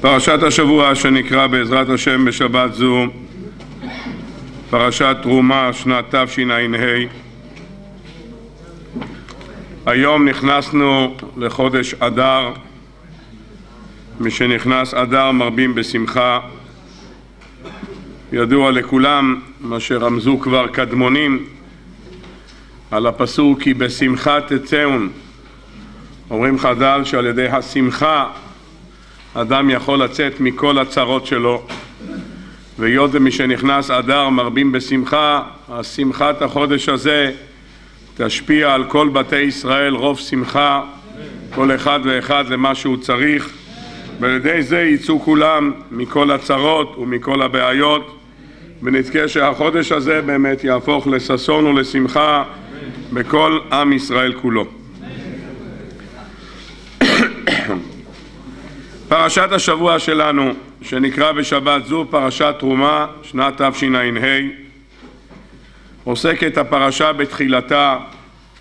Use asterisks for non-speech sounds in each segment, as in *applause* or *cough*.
פרשת השבוע שנקרא בעזרת השם בשבת זו פרשת תרומה שנת תשע"ה. היום נכנסנו לחודש אדר. משנכנס אדר מרבים בשמחה. ידוע לכולם מה שרמזו כבר קדמונים על הפסוק כי בשמחה תצאון אומרים חז"ל שעל ידי השמחה אדם יכול לצאת מכל הצרות שלו. והיות ומשנכנס אדר מרבים בשמחה, אז שמחת החודש הזה תשפיע על כל בתי ישראל רוב שמחה, כל אחד ואחד למה שהוא צריך. ועל ידי זה יצאו כולם מכל הצרות ומכל הבעיות. ונזכה שהחודש הזה באמת יהפוך לששון ולשמחה בכל עם ישראל כולו. פרשת השבוע שלנו, שנקרא בשבת זו פרשת תרומה, שנת תשע"ה, עוסקת הפרשה בתחילתה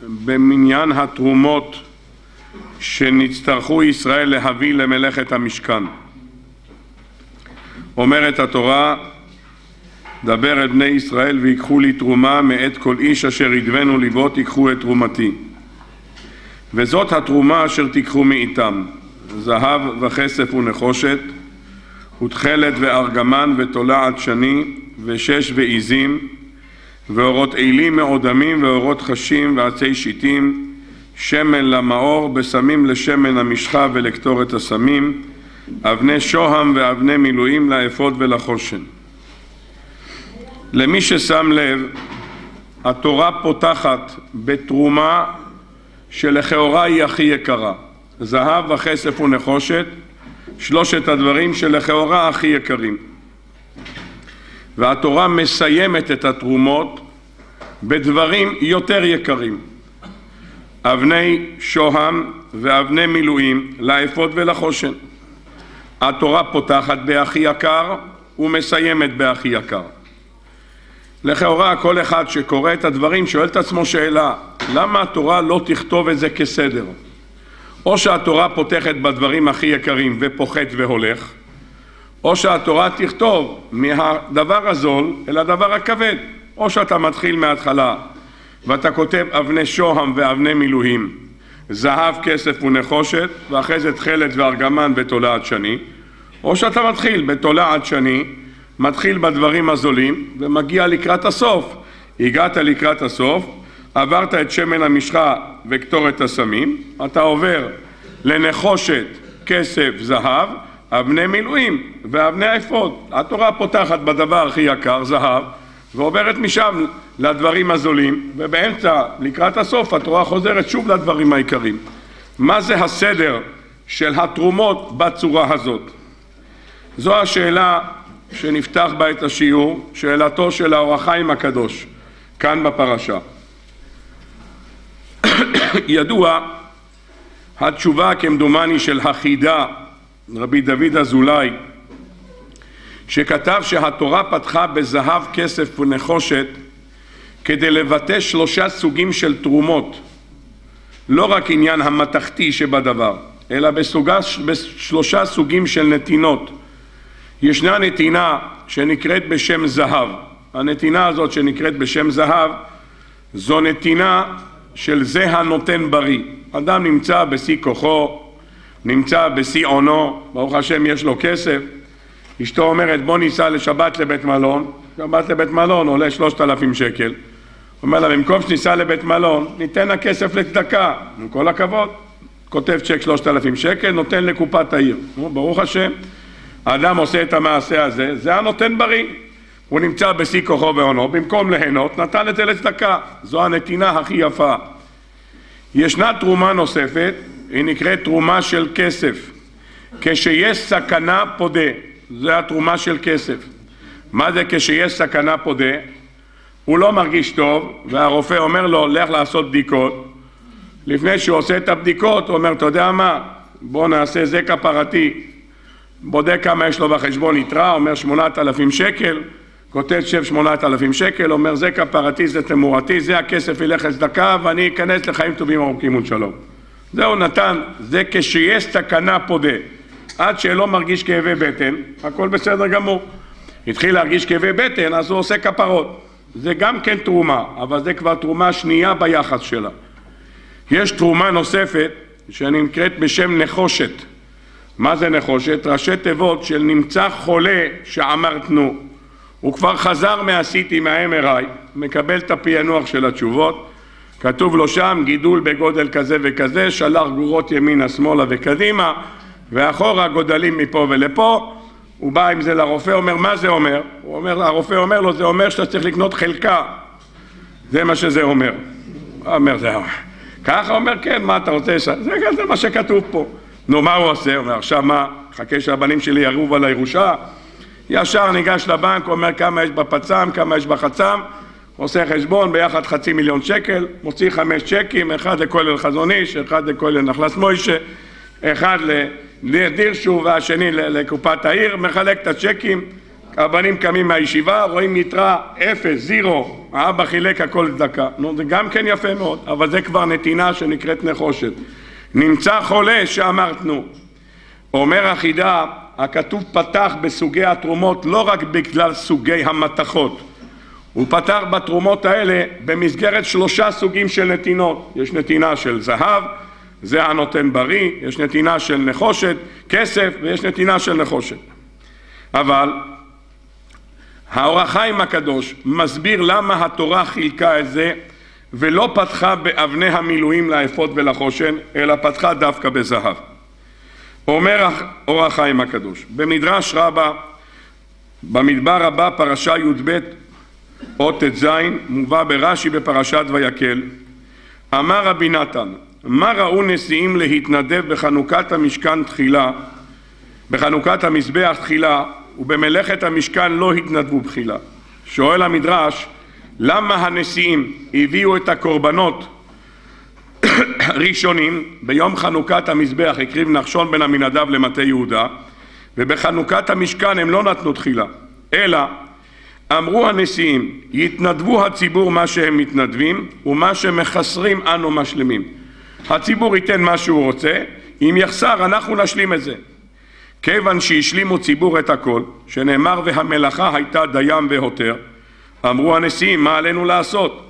במניין התרומות שנצטרכו ישראל להביא למלאכת המשכן. אומרת התורה, דבר אל בני ישראל ויקחו לי תרומה מאת כל איש אשר ידבנו ליבו תיקחו את תרומתי. וזאת התרומה אשר תיקחו מאיתם. זהב וכסף ונחושת, ותכלת וארגמן ותולעת שני, ושש ועיזים, ואורות עילים מעודמים, ואורות חשים, ועצי שיטים, שמן למאור, בסמים לשמן המשחה ולקטורת הסמים, אבני שוהם ואבני מילואים לאפוד ולחושן. למי ששם לב, התורה פותחת בתרומה שלכאורה היא הכי יקרה. זהב וכסף ונחושת, שלושת הדברים שלכאורה הכי יקרים. והתורה מסיימת את התרומות בדברים יותר יקרים. אבני שוהם ואבני מילואים לאפוד ולחושן. התורה פותחת בהכי יקר ומסיימת בהכי יקר. לכאורה כל אחד שקורא את הדברים שואל את עצמו שאלה למה התורה לא תכתוב את זה כסדר? או שהתורה פותחת בדברים הכי יקרים ופוחת והולך, או שהתורה תכתוב מהדבר הזול אל הדבר הכבד, או שאתה מתחיל מההתחלה ואתה כותב אבני שוהם ואבני מילואים, זהב, כסף ונחושת, ואחרי זה תכלת וארגמן ותולעת שני, או שאתה מתחיל בתולעת שני, מתחיל בדברים הזולים ומגיע לקראת הסוף. הגעת לקראת הסוף, עברת את שמן המשחה וקטורת הסמים, אתה עובר לנחושת, כסף, זהב, אבני מילואים ואבני האפוד. התורה פותחת בדבר הכי יקר, זהב, ועוברת משם לדברים הזולים, ובאמצע, לקראת הסוף, התורה חוזרת שוב לדברים העיקריים. מה זה הסדר של התרומות בצורה הזאת? זו השאלה שנפתח בה את השיעור, שאלתו של האור החיים הקדוש, כאן בפרשה. *coughs* ידוע התשובה כמדומני של החידה רבי דוד אזולאי שכתב שהתורה פתחה בזהב, כסף ונחושת כדי לבטא שלושה סוגים של תרומות לא רק עניין המתכתי שבדבר אלא בסוגה, בשלושה סוגים של נתינות. ישנה נתינה שנקראת בשם זהב. הנתינה הזאת שנקראת בשם זהב זו נתינה של זה הנותן בריא. אדם נמצא בשיא כוחו, נמצא בשיא עונו, ברוך השם יש לו כסף, אשתו אומרת בוא ניסע לשבת לבית מלון, שבת לבית מלון עולה שלושת אלפים שקל. אומר לה במקום שניסע לבית מלון ניתן לה כסף לצדקה, עם כל הכבוד. כותב צ'ק שלושת אלפים שקל, נותן לקופת העיר. ברוך השם, האדם עושה את המעשה הזה, זה הנותן בריא. הוא נמצא בשיא כוחו ועונו, במקום ליהנות נתן את זה לצדקה, זו הנתינה הכי יפה. ישנה תרומה נוספת, היא נקראת תרומה של כסף. כשיש סכנה פודה, זה התרומה של כסף. מה זה כשיש סכנה פודה? הוא לא מרגיש טוב והרופא אומר לו לך לעשות בדיקות לפני שהוא עושה את הבדיקות הוא אומר אתה יודע מה בוא נעשה זה כפרתי בודק כמה יש לו בחשבון יתרה אומר שמונת אלפים שקל כותב שב שמונת אלפים שקל, אומר זה כפרתי, זה תמורתי, זה הכסף ילך לצדקה ואני אכנס לחיים טובים ארוכים ושלום. זהו נתן, זה כשיש סכנה פודה. עד שלא מרגיש כאבי בטן, הכל בסדר גמור. התחיל להרגיש כאבי בטן, אז הוא עושה כפרות. זה גם כן תרומה, אבל זה כבר תרומה שנייה ביחס שלה. יש תרומה נוספת שנקראת בשם נחושת. מה זה נחושת? ראשי תיבות של נמצא חולה שאמרתנו. הוא כבר חזר מה-CT, מה-MRI, מקבל את הפענוח של התשובות, כתוב לו שם גידול בגודל כזה וכזה, שלח גורות ימינה, שמאלה וקדימה, ואחורה גודלים מפה ולפה, הוא בא עם זה לרופא, אומר מה זה אומר? הוא אומר, הרופא אומר לו זה אומר שאתה צריך לקנות חלקה, זה מה שזה אומר. אומר זה... ככה אומר כן, מה אתה רוצה? זה, זה מה שכתוב פה. נו מה הוא עושה? אומר עכשיו מה? חכה שהבנים שלי ירוב על הירושה? ישר ניגש לבנק, אומר כמה יש בפצ"ם, כמה יש בחצ"ם, עושה חשבון ביחד חצי מיליון שקל, מוציא חמש צ'קים, אחד לכולל חזון איש, אחד לכולל נחלס מוישה, אחד לדירשו והשני לקופת העיר, מחלק את הצ'קים, הבנים קמים מהישיבה, רואים יתרה אפס, זירו, האבא חילק הכל צדקה. נו, זה גם כן יפה מאוד, אבל זה כבר נתינה שנקראת נחושת. נמצא חולה שאמרתנו. אומר החידה, הכתוב פתח בסוגי התרומות לא רק בגלל סוגי המתכות, הוא פתח בתרומות האלה במסגרת שלושה סוגים של נתינות. יש נתינה של זהב, זה הנותן בריא, יש נתינה של נחושת, כסף, ויש נתינה של נחושת. אבל האור החיים הקדוש מסביר למה התורה חילקה את זה ולא פתחה באבני המילואים לאפות ולחושן, אלא פתחה דווקא בזהב. אומר אור החיים הקדוש, במדרש רבה, במדבר הבא, פרשה י"ב, אות ט"ז, מובא ברש"י בפרשת ויקל, אמר רבי נתן, מה ראו נשיאים להתנדב בחנוכת המשכן תחילה, בחנוכת המזבח תחילה, ובמלאכת המשכן לא התנדבו בחילה. שואל המדרש, למה הנשיאים הביאו את הקורבנות ראשונים ביום חנוכת המזבח הקריב נחשון בן עמינדב למטה יהודה ובחנוכת המשכן הם לא נתנו תחילה אלא אמרו הנשיאים יתנדבו הציבור מה שהם מתנדבים ומה שמחסרים אנו משלמים הציבור ייתן מה שהוא רוצה אם יחסר אנחנו נשלים את זה. כיוון שהשלימו ציבור את הכל שנאמר והמלאכה הייתה דים והותר אמרו הנשיאים מה עלינו לעשות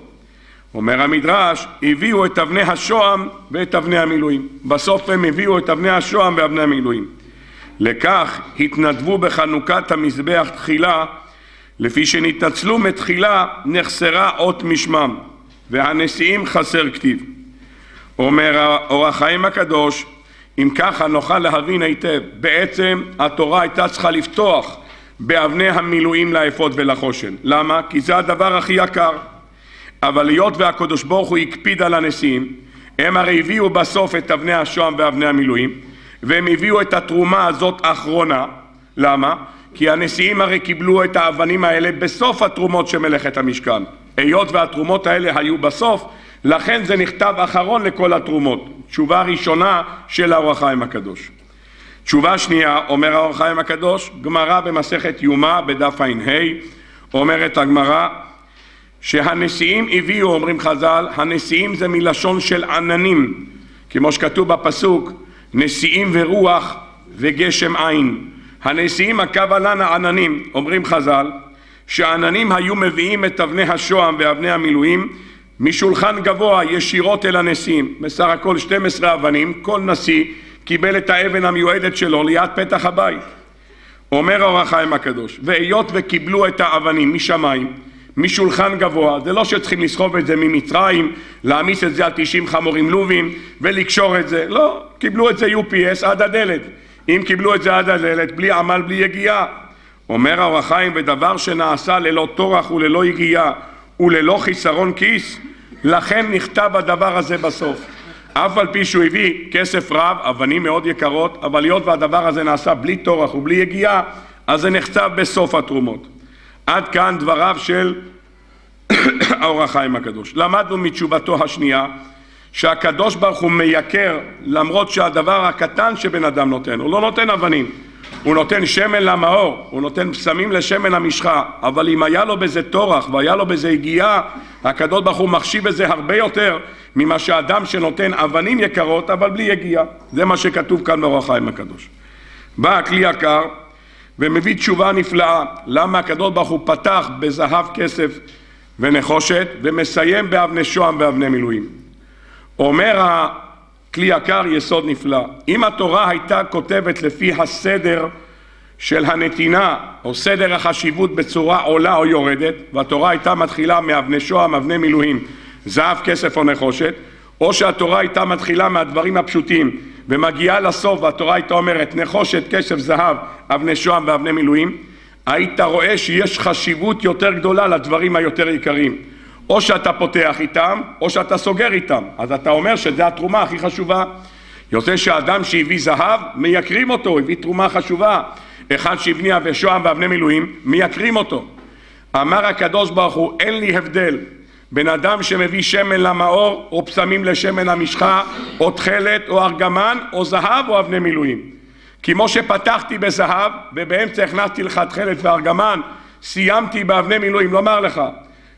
אומר המדרש, הביאו את אבני השוהם ואת אבני המילואים. בסוף הם הביאו את אבני השוהם ואבני המילואים. לכך התנדבו בחנוכת המזבח תחילה, לפי שנתנצלו מתחילה נחסרה אות משמם, והנשיאים חסר כתיב. אומר אור החיים הקדוש, אם ככה נוכל להבין היטב, בעצם התורה הייתה צריכה לפתוח באבני המילואים לאפות ולחושן. למה? כי זה הדבר הכי יקר. אבל היות והקדוש ברוך הוא הקפיד על הנשיאים, הם הרי הביאו בסוף את אבני השוהם ואבני המילואים, והם הביאו את התרומה הזאת אחרונה. למה? כי הנשיאים הרי קיבלו את האבנים האלה בסוף התרומות של מלאכת המשכן. היות והתרומות האלה היו בסוף, לכן זה נכתב אחרון לכל התרומות. תשובה ראשונה של האור החיים הקדוש. תשובה שנייה, אומר האור החיים הקדוש, גמרא במסכת יומא בדף ע"ה, אומרת הגמרא שהנשיאים הביאו, אומרים חז"ל, הנשיאים זה מלשון של עננים, כמו שכתוב בפסוק, נשיאים ורוח וגשם עין. הנשיאים הכוונה העננים, אומרים חז"ל, שהעננים היו מביאים את אבני השוהם ואבני המילואים משולחן גבוה ישירות אל הנשיאים. בסך הכל 12 אבנים, כל נשיא קיבל את האבן המיועדת שלו ליד פתח הבית. אומר אור החיים הקדוש, והיות וקיבלו את האבנים משמיים משולחן גבוה, זה לא שצריכים לסחוב את זה ממצרים, להעמיס את זה על 90 חמורים לובים ולקשור את זה, לא, קיבלו את זה UPS עד הדלת, אם קיבלו את זה עד הדלת, בלי עמל, בלי יגיעה. אומר האור החיים, ודבר שנעשה ללא טורח וללא יגיעה וללא חיסרון כיס, לכן נכתב הדבר הזה בסוף. אף על פי שהוא הביא כסף רב, אבנים מאוד יקרות, אבל היות והדבר הזה נעשה בלי טורח ובלי יגיעה, אז זה נכתב בסוף התרומות. עד כאן דבריו של *coughs* האור החיים הקדוש. למדנו מתשובתו השנייה שהקדוש ברוך הוא מייקר למרות שהדבר הקטן שבן אדם נותן, הוא לא נותן אבנים, הוא נותן שמן למאור, הוא נותן פסמים לשמן המשחה, אבל אם היה לו בזה טורח והיה לו בזה הגיעה, הקדוש ברוך הוא מחשיב בזה הרבה יותר ממה שאדם שנותן אבנים יקרות אבל בלי הגיעה. זה מה שכתוב כאן באור החיים הקדוש. בא הכלי יקר ומביא תשובה נפלאה למה הקדוש ברוך הוא פתח בזהב כסף ונחושת ומסיים באבני שוהם ואבני מילואים. אומר הכלי יקר יסוד נפלא אם התורה הייתה כותבת לפי הסדר של הנתינה או סדר החשיבות בצורה עולה או יורדת והתורה הייתה מתחילה מאבני שוהם, אבני מילואים, זהב, כסף או נחושת או שהתורה הייתה מתחילה מהדברים הפשוטים ומגיעה לסוף והתורה הייתה אומרת נחושת, כסף, זהב, אבני שוהם ואבני מילואים היית רואה שיש חשיבות יותר גדולה לדברים היותר יקרים. או שאתה פותח איתם או שאתה סוגר איתם. אז אתה אומר שזו התרומה הכי חשובה. יוצא שאדם שהביא זהב מייקרים אותו, הביא תרומה חשובה. אחד שהבניע ושוהם ואבני מילואים מייקרים אותו. אמר הקדוש ברוך הוא אין לי הבדל בין אדם שמביא שמן למאור או פסמים לשמן המשחה או תכלת או ארגמן או זהב או אבני מילואים. כמו שפתחתי בזהב ובאמצע הכנסתי לך תכלת וארגמן סיימתי באבני מילואים. לומר לך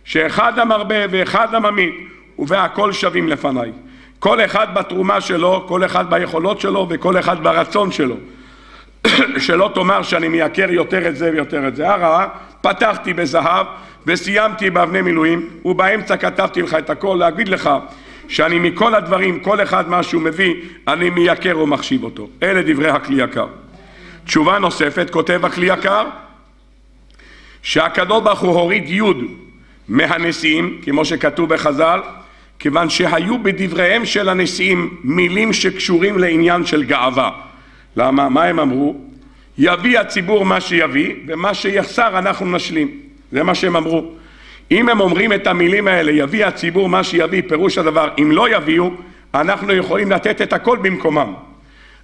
שאחד המרבה ואחד הממית והכל שווים לפניי. כל אחד בתרומה שלו, כל אחד ביכולות שלו וכל אחד ברצון שלו. *coughs* שלא תאמר שאני מייקר יותר את זה ויותר את זה. הרע, פתחתי בזהב וסיימתי באבני מילואים ובאמצע כתבתי לך את הכל להגיד לך שאני מכל הדברים, כל אחד מה שהוא מביא, אני מייקר ומחשיב אותו. אלה דברי הכלי יקר. תשובה נוספת, כותב הכלי יקר, שהקדוש ברוך הוא הוריד יוד מהנשיאים, כמו שכתוב בחז"ל, כיוון שהיו בדבריהם של הנשיאים מילים שקשורים לעניין של גאווה. למה? מה הם אמרו? יביא הציבור מה שיביא ומה שיחסר אנחנו נשלים. זה מה שהם אמרו. אם הם אומרים את המילים האלה יביא הציבור מה שיביא פירוש הדבר אם לא יביאו אנחנו יכולים לתת את הכל במקומם.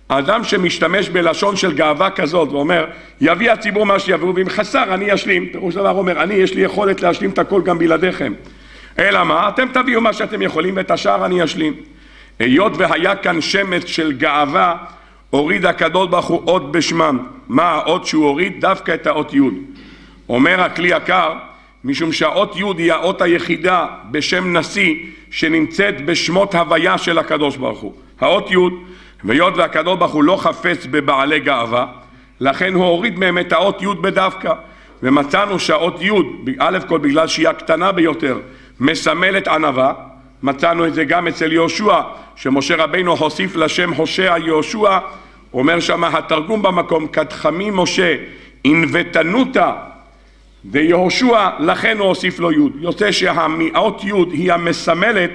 האדם שמשתמש בלשון של גאווה כזאת ואומר יביא הציבור מה שיביאו ואם חסר אני אשלים פירוש הדבר אומר אני יש לי יכולת להשלים את הכל גם בלעדיכם אלא מה אתם תביאו מה שאתם יכולים ואת השאר אני אשלים היות והיה כאן שמץ של גאווה הוריד הקדוש ברוך הוא אות בשמם. מה האות שהוא הוריד? דווקא את האות י'. אומר הכלי יקר, משום שהאות י' היא האות היחידה בשם נשיא שנמצאת בשמות הוויה של הקדוש ברוך הוא. האות י', והיות והקדוש ברוך הוא לא חפץ בבעלי גאווה, לכן הוא הוריד מהם את האות י' בדווקא. ומצאנו שהאות י', א' כל בגלל שהיא הקטנה ביותר, מסמלת ענווה, מצאנו את זה גם אצל יהושע, שמשה רבינו הוסיף לשם הושע יהושע אומר שם התרגום במקום כתחמי משה ענוותנותא ויהושע לכן הוא הוסיף לו יוד. יוצא שהמיעות יוד היא המסמלת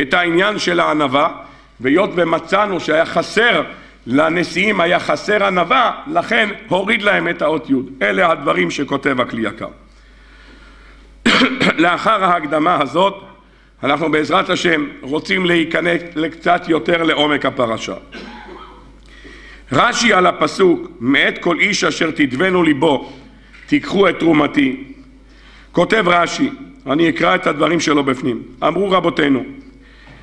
את העניין של הענווה והיות ומצאנו שהיה חסר לנשיאים היה חסר ענווה לכן הוריד להם את האות יוד. אלה הדברים שכותב הכלי יקר. *coughs* לאחר ההקדמה הזאת אנחנו בעזרת השם רוצים להיכנס לקצת יותר לעומק הפרשה. רש"י על הפסוק מאת כל איש אשר תדבנו ליבו תיקחו את תרומתי. כותב רש"י אני אקרא את הדברים שלו בפנים. אמרו רבותינו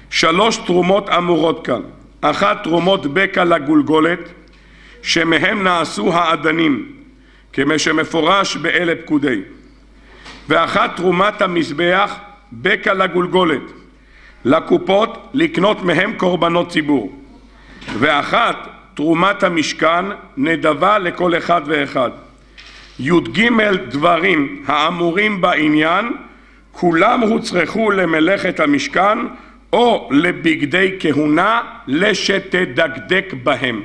שלוש תרומות אמורות כאן. אחת תרומות בקע לגולגולת שמהם נעשו האדנים כמי שמפורש באלה פקודי. ואחת תרומת המזבח בקע לגולגולת לקופות לקנות מהם קורבנות ציבור. ואחת תרומת המשכן נדבה לכל אחד ואחד. י"ג דברים האמורים בעניין כולם הוצרכו למלאכת המשכן או לבגדי כהונה לשתדקדק בהם.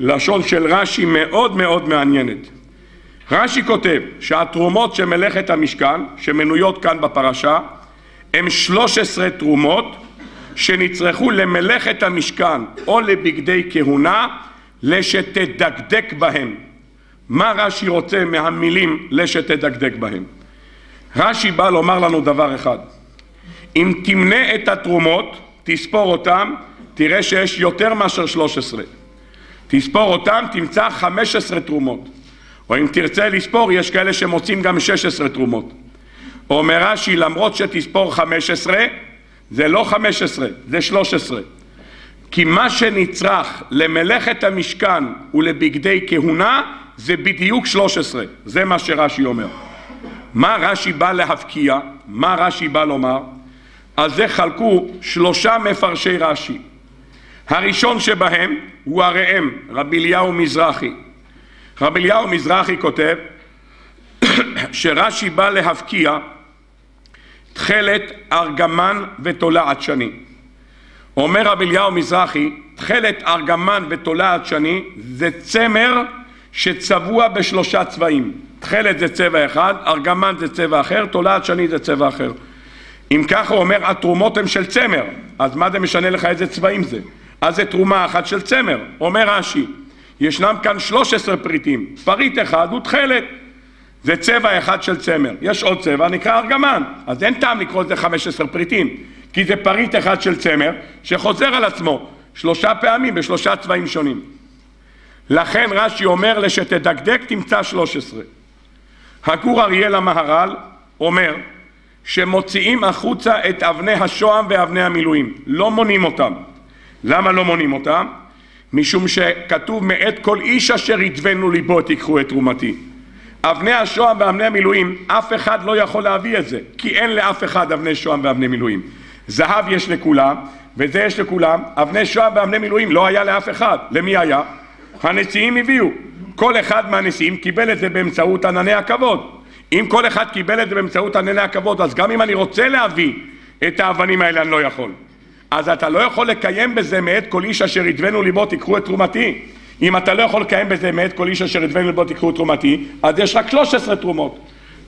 לשון של רש"י מאוד מאוד מעניינת. רש"י כותב שהתרומות של מלאכת המשכן שמנויות כאן בפרשה הם 13 תרומות שנצרכו למלאכת המשכן או לבגדי כהונה לשתדקדק בהם. מה רש"י רוצה מהמילים לשתדקדק בהם? רש"י בא לומר לנו דבר אחד אם תמנה את התרומות, תספור אותם, תראה שיש יותר מאשר 13. תספור אותם, תמצא 15 תרומות. או אם תרצה לספור, יש כאלה שמוצאים גם 16 תרומות. אומר רש"י, למרות שתספור 15, זה לא 15, זה 13. כי מה שנצרך למלאכת המשכן ולבגדי כהונה זה בדיוק 13, זה מה שרש"י אומר. מה רש"י בא להבקיע? מה רש"י בא לומר? על זה חלקו שלושה מפרשי רש"י. הראשון שבהם הוא הראם, רבי אליהו מזרחי, רבי אליהו מזרחי כותב *coughs* שרש"י בא להבקיע תכלת ארגמן ותולעת שני. אומר רבי אליהו מזרחי, תכלת ארגמן ותולעת שני זה צמר שצבוע בשלושה צבעים. תכלת זה צבע אחד, ארגמן זה צבע אחר, תולעת שני זה צבע אחר. אם ככה הוא אומר, התרומות הן של צמר, אז מה זה משנה לך איזה צבעים זה? אז זה תרומה אחת של צמר. אומר רש"י, ישנם כאן 13 פריטים, פריט אחד הוא תכלת, זה צבע אחד של צמר. יש עוד צבע, נקרא ארגמן, אז אין טעם לקרוא לזה 15 פריטים, כי זה פריט אחד של צמר שחוזר על עצמו שלושה פעמים בשלושה צבעים שונים. לכן רש"י אומר לשתדקדק תמצא 13. הגור אריאל המהר"ל אומר שמוציאים החוצה את אבני השוהם ואבני המילואים, לא מונים אותם. למה לא מונים אותם? משום שכתוב מאת כל איש אשר יתבנו ליבו תיקחו את תרומתי. אבני השוהם ואבני המילואים, אף אחד לא יכול להביא את זה, כי אין לאף אחד אבני שוהם ואבני מילואים. זהב יש לכולם, וזה יש לכולם, אבני שוהם ואבני מילואים לא היה לאף אחד. למי היה? הנשיאים הביאו. כל אחד מהנשיאים קיבל את זה באמצעות ענני הכבוד. אם כל אחד קיבל את זה באמצעות ענני הכבוד, אז גם אם אני רוצה להביא את האבנים האלה, אני לא יכול. אז אתה לא יכול לקיים בזה מאת כל איש אשר ידבנו ליבו תיקחו את תרומתי. אם אתה לא יכול לקיים בזה מאת כל איש אשר ידבנו ליבו תיקחו את תרומתי, אז יש רק 13 תרומות.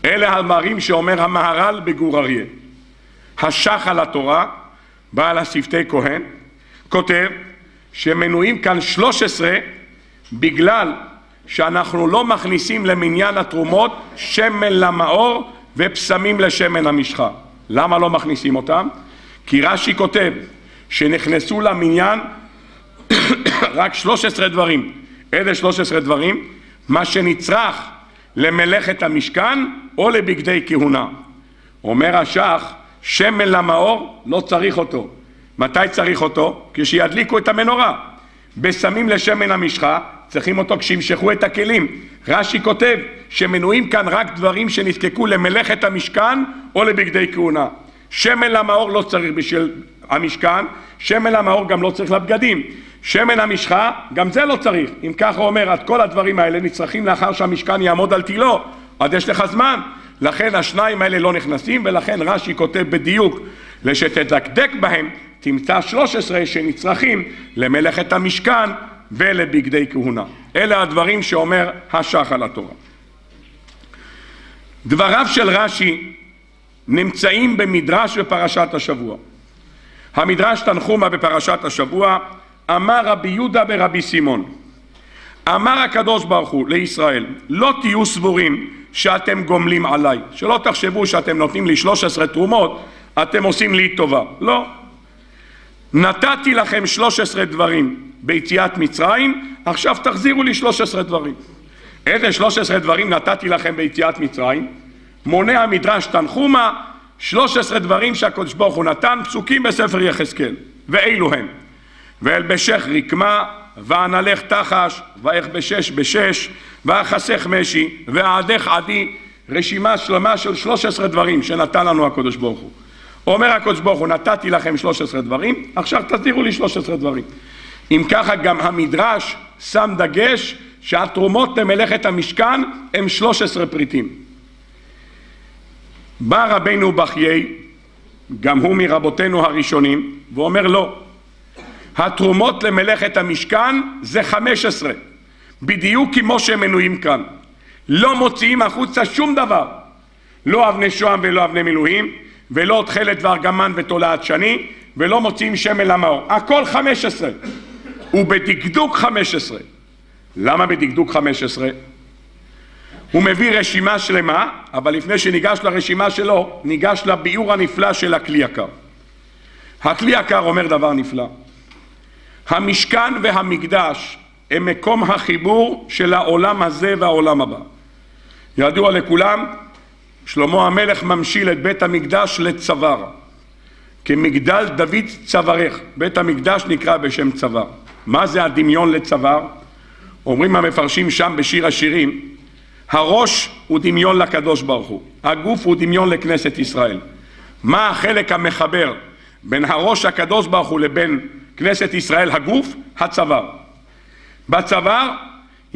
אלה המרים שאומר המהר"ל בגור אריה. השח על התורה, בעל השפתי כהן, כותב שמנויים כאן 13 בגלל שאנחנו לא מכניסים למניין התרומות שמן למאור ופסמים לשמן המשחה. למה לא מכניסים אותם? כי רש"י כותב שנכנסו למניין *coughs* רק 13 דברים. איזה 13 דברים? מה שנצרך למלאכת המשכן או לבגדי כהונה. אומר השח, שמן למאור לא צריך אותו. מתי צריך אותו? כשידליקו את המנורה. בסמים לשמן המשחה צריכים אותו כשימשכו את הכלים. רש"י כותב שמנויים כאן רק דברים שנזקקו למלאכת המשכן או לבגדי כהונה. שמן למאור לא צריך בשביל המשכן, שמן למאור גם לא צריך לבגדים. שמן המשחה, גם זה לא צריך. אם ככה אומר, את כל הדברים האלה נצרכים לאחר שהמשכן יעמוד על תילו, אז יש לך זמן. לכן השניים האלה לא נכנסים, ולכן רש"י כותב בדיוק, לשתדקדק בהם תמצא שלוש עשרה שנצרכים למלאכת המשכן ולבגדי כהונה. אלה הדברים שאומר השח על התורה. דבריו של רש"י נמצאים במדרש בפרשת השבוע. המדרש תנחומה בפרשת השבוע אמר רבי יהודה ברבי סימון אמר הקדוש ברוך הוא לישראל לא תהיו סבורים שאתם גומלים עליי שלא תחשבו שאתם נותנים לי 13 תרומות אתם עושים לי טובה לא נתתי לכם 13 דברים ביציאת מצרים עכשיו תחזירו לי 13 דברים. איזה 13 דברים נתתי לכם ביציאת מצרים? מונה המדרש תנחומה 13 דברים שהקדוש ברוך הוא נתן פסוקים בספר יחזקאל ואילו הם. ואלבשך רקמה ואנלך תחש ואכבשש בשש ואחסך משי ואעדך עדי. רשימה שלמה של 13 דברים שנתן לנו הקדוש ברוך הוא אומר הקדוש ברוך הוא נתתי לכם 13 דברים עכשיו תסדירו לי 13 דברים אם ככה גם המדרש שם דגש שהתרומות למלאכת המשכן הם 13 פריטים בא רבנו בחיי, גם הוא מרבותינו הראשונים, ואומר לא. התרומות למלאכת המשכן זה חמש עשרה, בדיוק כמו שהם מנויים כאן. לא מוציאים החוצה שום דבר, לא אבני שוהם ולא אבני מילואים, ולא תכלת וארגמן ותולעת שני, ולא מוציאים שמן למאור. הכל חמש עשרה, ובדקדוק חמש עשרה. למה בדקדוק חמש עשרה? הוא מביא רשימה שלמה, אבל לפני שניגש לרשימה שלו, ניגש לביאור הנפלא של הכלי יקר. הכלי יקר אומר דבר נפלא. המשכן והמקדש הם מקום החיבור של העולם הזה והעולם הבא. ידוע לכולם, שלמה המלך ממשיל את בית המקדש לצוואר. כמגדל דוד צווארך, בית המקדש נקרא בשם צוואר. מה זה הדמיון לצוואר? אומרים המפרשים שם בשיר השירים, הראש הוא דמיון לקדוש ברוך הוא, הגוף הוא דמיון לכנסת ישראל. מה החלק המחבר בין הראש הקדוש ברוך הוא לבין כנסת ישראל הגוף? הצוואר. בצוואר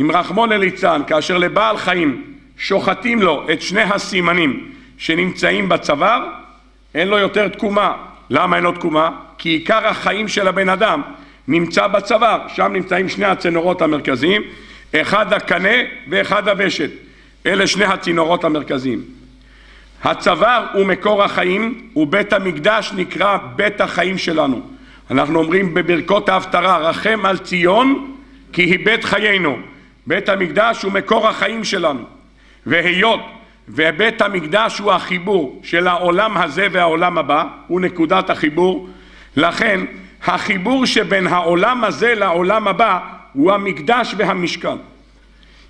אם רחמון ליצן, כאשר לבעל חיים שוחטים לו את שני הסימנים שנמצאים בצוואר, אין לו יותר תקומה. למה אין לו תקומה? כי עיקר החיים של הבן אדם נמצא בצוואר, שם נמצאים שני הצינורות המרכזיים, אחד הקנה ואחד הוושת. אלה שני הצינורות המרכזיים. הצוואר הוא מקור החיים ובית המקדש נקרא בית החיים שלנו. אנחנו אומרים בברכות ההפטרה, רחם על ציון כי היא בית חיינו. בית המקדש הוא מקור החיים שלנו. והיות ובית המקדש הוא החיבור של העולם הזה והעולם הבא, הוא נקודת החיבור, לכן החיבור שבין העולם הזה לעולם הבא הוא המקדש והמשכן.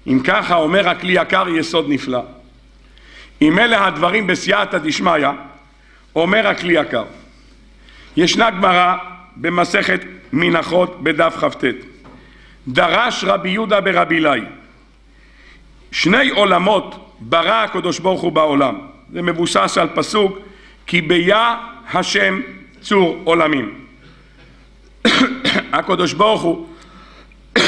אם ככה אומר הכלי יקר יסוד נפלא. אם אלה הדברים בסייעתא דשמיא, אומר הכלי יקר. ישנה גמרא במסכת מנחות בדף כ"ט. דרש רבי יהודה ברבי אלי שני עולמות ברא הקדוש ברוך הוא בעולם. זה מבוסס על פסוק כי ביה השם צור עולמים. *coughs* הקדוש ברוך הוא *coughs*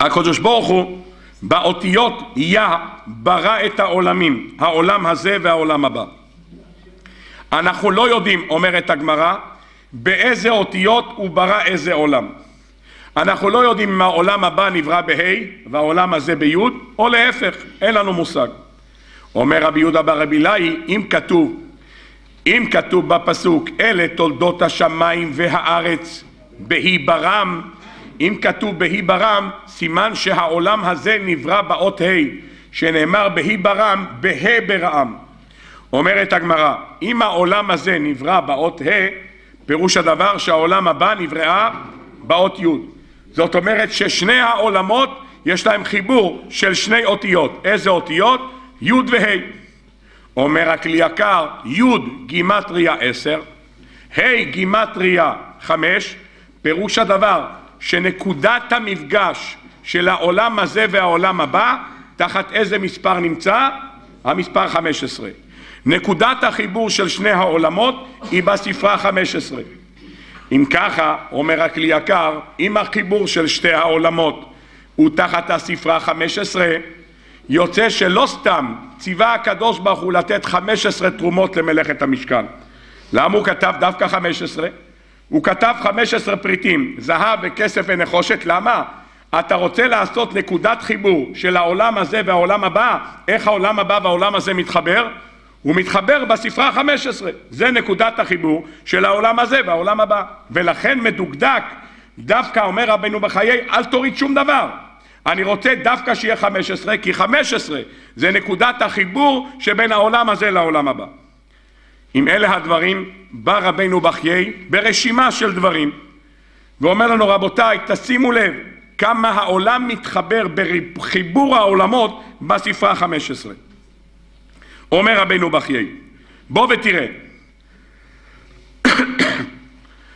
הקדוש ברוך הוא באותיות יה ברא את העולמים, העולם הזה והעולם הבא. אנחנו לא יודעים, אומרת הגמרא, באיזה אותיות הוא ברא איזה עולם. אנחנו לא יודעים אם העולם הבא נברא בה' והעולם הזה בי' או להפך, אין לנו מושג. אומר רבי יהודה ברבי אלי, אם כתוב, אם כתוב בפסוק אלה תולדות השמיים והארץ בהיברם, אם כתוב בהיברם, סימן שהעולם הזה נברא באות ה' שנאמר בהיברם, בה' ברעם. אומרת הגמרא, אם העולם הזה נברא באות ה', פירוש הדבר שהעולם הבא נבראה באות י'. זאת אומרת ששני העולמות יש להם חיבור של שני אותיות. איזה אותיות? י' וה'. אומר הכלי יקר, י' גימטריה עשר, ה' גימטריה חמש, פירוש הדבר שנקודת המפגש של העולם הזה והעולם הבא, תחת איזה מספר נמצא? המספר חמש עשרה. נקודת החיבור של שני העולמות היא בספרה חמש עשרה. אם ככה, אומר הכלי יקר, אם החיבור של שתי העולמות הוא תחת הספרה חמש עשרה, יוצא שלא סתם ציווה הקדוש ברוך הוא לתת חמש עשרה תרומות למלאכת המשכן. למה הוא כתב דווקא חמש עשרה? הוא כתב חמש עשרה פריטים, זהב וכסף ונחושת, למה? אתה רוצה לעשות נקודת חיבור של העולם הזה והעולם הבא, איך העולם הבא והעולם הזה מתחבר? הוא מתחבר בספרה 15, זה נקודת החיבור של העולם הזה והעולם הבא, ולכן מדוקדק, דווקא אומר רבנו בחיי, אל תוריד שום דבר, אני רוצה דווקא שיהיה 15, כי 15 זה נקודת החיבור שבין העולם הזה לעולם הבא. עם אלה הדברים בא רבנו בחיי ברשימה של דברים ואומר לנו רבותיי תשימו לב כמה העולם מתחבר בחיבור העולמות בספרה 15 אומר רבנו בחיי בוא ותראה. *coughs*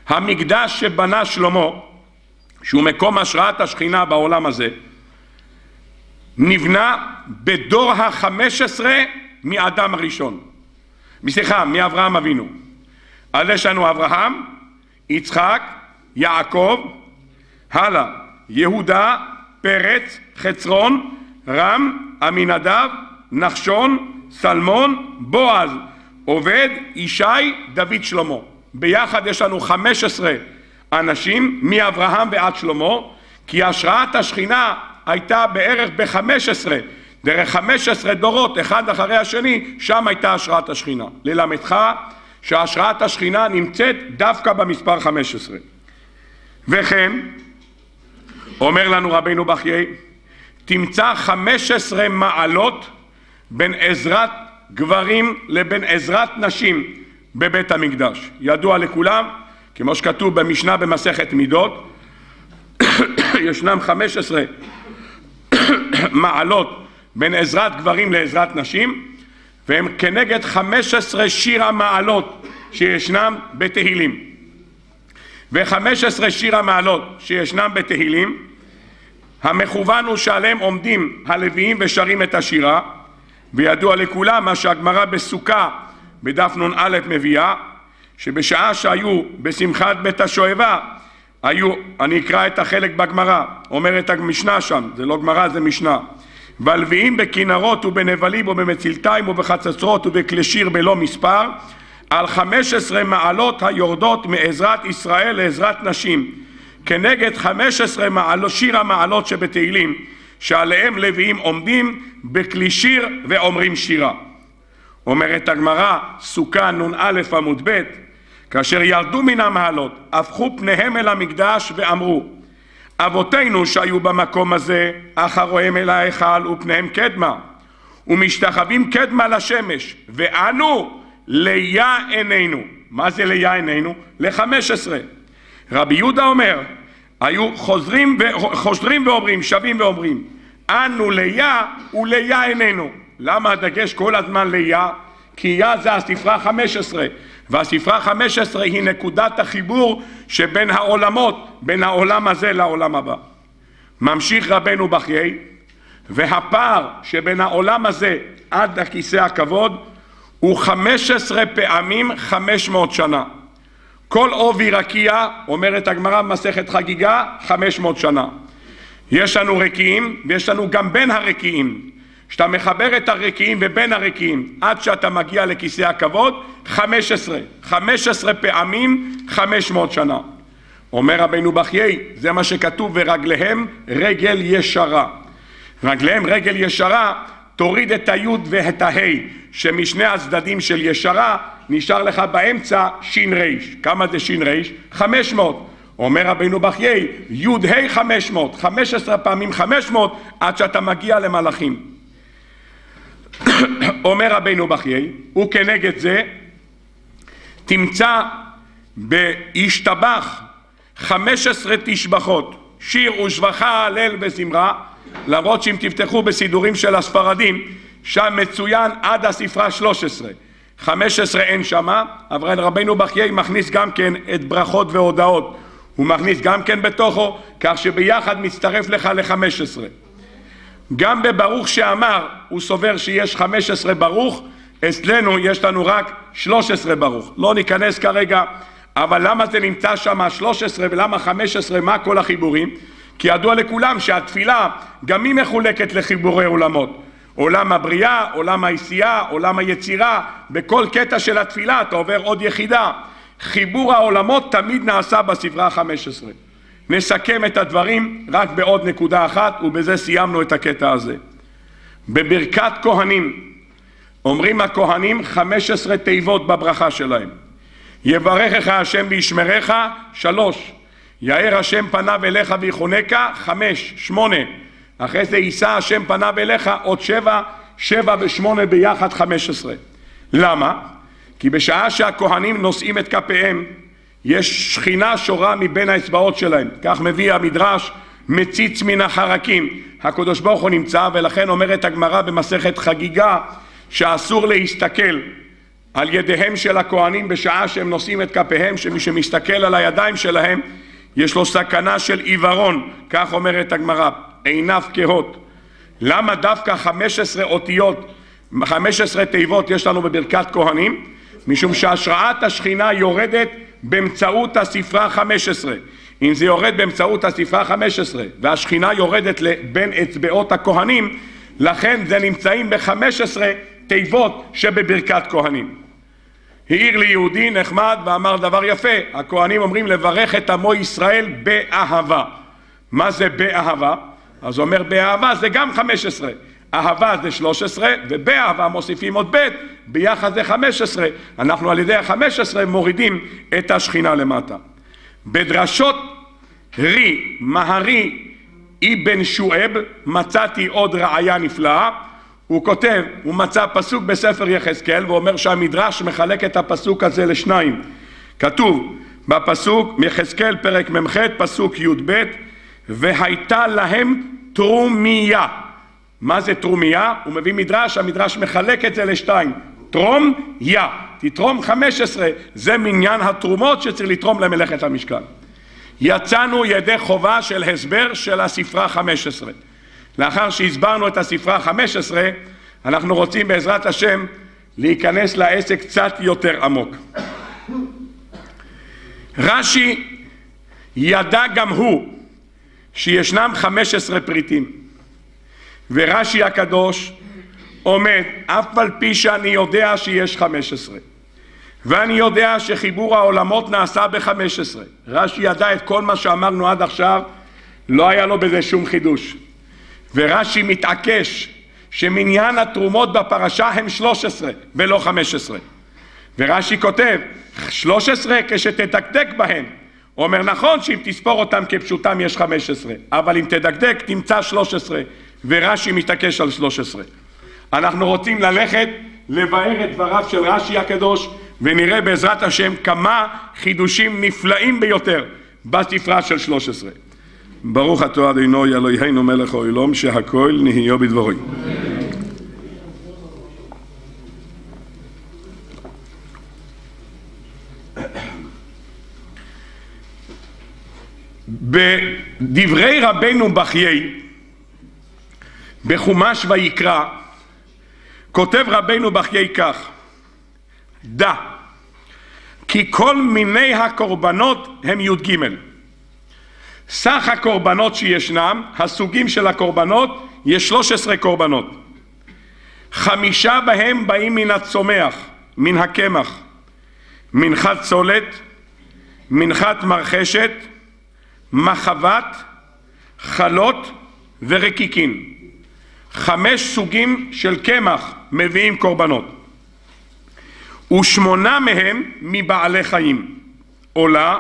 המקדש שבנה שלמה שהוא מקום השראת השכינה בעולם הזה נבנה בדור החמש עשרה מאדם הראשון. סליחה, מאברהם אבינו. אז יש לנו אברהם, יצחק, יעקב, הלאה, יהודה, פרץ, חצרון, רם, עמינדב, נחשון, סלמון, בועז, עובד, ישי, דוד שלמה. ביחד יש לנו חמש עשרה אנשים מאברהם ועד שלמה, כי השראת השכינה הייתה בערך בחמש עשרה. דרך חמש עשרה דורות אחד אחרי השני שם הייתה השראת השכינה. ללמדך שהשראת השכינה נמצאת דווקא במספר חמש עשרה. וכן אומר לנו רבינו בחיי תמצא חמש עשרה מעלות בין עזרת גברים לבין עזרת נשים בבית המקדש. ידוע לכולם כמו שכתוב במשנה במסכת מידות *coughs* ישנם חמש עשרה *coughs* מעלות בין עזרת גברים לעזרת נשים והם כנגד חמש עשרה שיר המעלות שישנם בתהילים. וחמש עשרה שיר המעלות שישנם בתהילים המכוון הוא שעליהם עומדים הלוויים ושרים את השירה וידוע לכולם מה שהגמרא בסוכה בדף נ"א מביאה שבשעה שהיו בשמחת בית השואבה היו, אני אקרא את החלק בגמרא, אומרת המשנה שם, זה לא גמרא זה משנה. והלוויים בכנרות ובנבלים ובמצלתיים ובחצוצרות ובכלי שיר בלא מספר על חמש עשרה מעלות היורדות מעזרת ישראל לעזרת נשים כנגד חמש עשרה מעלות, שיר המעלות שבתהילים שעליהם לוויים עומדים בכלי שיר ואומרים שירה. אומרת הגמרא, סוכה נ"א עמוד ב', כאשר ירדו מן המעלות, הפכו פניהם אל המקדש ואמרו, אבותינו שהיו במקום הזה, אחריהם אל ההיכל ופניהם קדמה, ומשתחווים קדמה לשמש, ואנו ליה עינינו. מה זה ליה עינינו? לחמש עשרה. רבי יהודה אומר, היו חוזרים, ו... חוזרים ואומרים, שבים ואומרים, אנו ליה וליה עינינו. למה הדגש כל הזמן ליה? כי יה זה הספרה חמש עשרה, והספרה חמש עשרה היא נקודת החיבור שבין העולמות, בין העולם הזה לעולם הבא. ממשיך רבנו בחיי, והפער שבין העולם הזה עד לכיסא הכבוד הוא חמש עשרה פעמים חמש מאות שנה. כל עובי רקיע, אומרת הגמרא במסכת חגיגה, חמש מאות שנה. יש לנו רקיעים ויש לנו גם בין הרקיעים. כשאתה מחבר את הרקיעים ובין הרקיעים עד שאתה מגיע לכיסא הכבוד, חמש עשרה. חמש עשרה פעמים חמש מאות שנה. אומר רבנו בחיי, זה מה שכתוב, ורגליהם רגל ישרה. רגליהם רגל ישרה, תוריד את היוד ואת ההי שמשני הצדדים של ישרה נשאר לך באמצע ריש. כמה זה? חמש מאות. אומר רבינו בחיי, יוד ה' חמש מאות, חמש עשרה פעמים חמש מאות עד שאתה מגיע למלאכים. *coughs* אומר רבינו בחיי, וכנגד זה תמצא בהשתבח חמש עשרה תשבחות, שיר ושבחה, הלל וזמרה, למרות שאם תפתחו בסידורים של הספרדים, שם מצוין עד הספרה שלוש עשרה. חמש עשרה אין שמה, אבל רבינו בחיי מכניס גם כן את ברכות והודעות. הוא מכניס גם כן בתוכו, כך שביחד מצטרף לך לחמש עשרה. גם בברוך שאמר, הוא סובר שיש חמש עשרה ברוך, אצלנו יש לנו רק שלוש עשרה ברוך. לא ניכנס כרגע, אבל למה זה נמצא שם שלוש עשרה ולמה חמש עשרה, מה כל החיבורים? כי ידוע לכולם שהתפילה גם היא מחולקת לחיבורי עולמות. עולם הבריאה, עולם העשייה, עולם היצירה, בכל קטע של התפילה אתה עובר עוד יחידה. חיבור העולמות תמיד נעשה בספרה החמש עשרה. נסכם את הדברים רק בעוד נקודה אחת ובזה סיימנו את הקטע הזה. בברכת כהנים אומרים הכהנים חמש עשרה תיבות בברכה שלהם. יברכך השם וישמרך, שלוש. יאר השם פניו אליך ויחונקה, חמש, שמונה. אחרי זה יישא השם פניו אליך, עוד שבע, שבע ושמונה ביחד, חמש עשרה. למה? כי בשעה שהכהנים נושאים את כפיהם, יש שכינה שורה מבין האצבעות שלהם. כך מביא המדרש, מציץ מן החרקים. הקדוש ברוך הוא נמצא, ולכן אומרת הגמרא במסכת חגיגה, שאסור להסתכל על ידיהם של הכהנים בשעה שהם נושאים את כפיהם, שמי שמסתכל על הידיים שלהם יש לו סכנה של עיוורון, כך אומרת הגמרא, עיניו כהות. למה דווקא חמש עשרה אותיות, חמש עשרה תיבות יש לנו בברכת כהנים? משום שהשראת השכינה יורדת באמצעות הספרה חמש עשרה. אם זה יורד באמצעות הספרה חמש עשרה והשכינה יורדת בין אצבעות הכהנים, לכן זה נמצאים בחמש עשרה תיבות שבברכת כהנים. העיר לי יהודי נחמד ואמר דבר יפה, הכהנים אומרים לברך את עמו ישראל באהבה. מה זה באהבה? אז אומר באהבה זה גם חמש עשרה. אהבה זה שלוש עשרה ובאהבה מוסיפים עוד ב', ביחד זה חמש עשרה. אנחנו על ידי החמש עשרה מורידים את השכינה למטה. בדרשות רי, מהרי, אבן שואב, מצאתי עוד ראיה נפלאה הוא כותב, הוא מצא פסוק בספר יחזקאל ואומר שהמדרש מחלק את הפסוק הזה לשניים. כתוב בפסוק מיחזקאל פרק מ"ח פסוק י"ב והייתה להם תרומיה. מה זה תרומיה? הוא מביא מדרש, המדרש מחלק את זה לשתיים. תרום יא, תתרום חמש עשרה, זה מניין התרומות שצריך לתרום למלאכת המשכן. יצאנו ידי חובה של הסבר של הספרה חמש עשרה. לאחר שהסברנו את הספרה 15, אנחנו רוצים בעזרת השם להיכנס לעסק קצת יותר עמוק. רש"י ידע גם הוא שישנם 15 פריטים. ורש"י הקדוש עומד, אף על פי שאני יודע שיש 15. ואני יודע שחיבור העולמות נעשה ב-15. רש"י ידע את כל מה שאמרנו עד עכשיו, לא היה לו בזה שום חידוש. ורש"י מתעקש שמניין התרומות בפרשה הם 13 ולא 15. ורש"י כותב, 13 כשתדקדק בהם. אומר נכון שאם תספור אותם כפשוטם יש 15, אבל אם תדקדק תמצא 13, ורש"י מתעקש על 13. אנחנו רוצים ללכת לבאר את דבריו של רש"י הקדוש ונראה בעזרת השם כמה חידושים נפלאים ביותר בספרה של 13. ברוך אתה אדינו אלוהינו מלך העולם שהכל נהיו בדברו. בדברי רבנו בחיי בחומש ויקרא כותב רבנו בחיי כך דע כי כל מיני הקורבנות הם י"ג סך הקורבנות שישנם, הסוגים של הקורבנות, יש 13 קורבנות. חמישה בהם באים מן הצומח, מן הקמח, מנחת צולת, מנחת מרחשת, מחבת, חלות ורקיקין. חמש סוגים של קמח מביאים קורבנות. ושמונה מהם מבעלי חיים, עולה,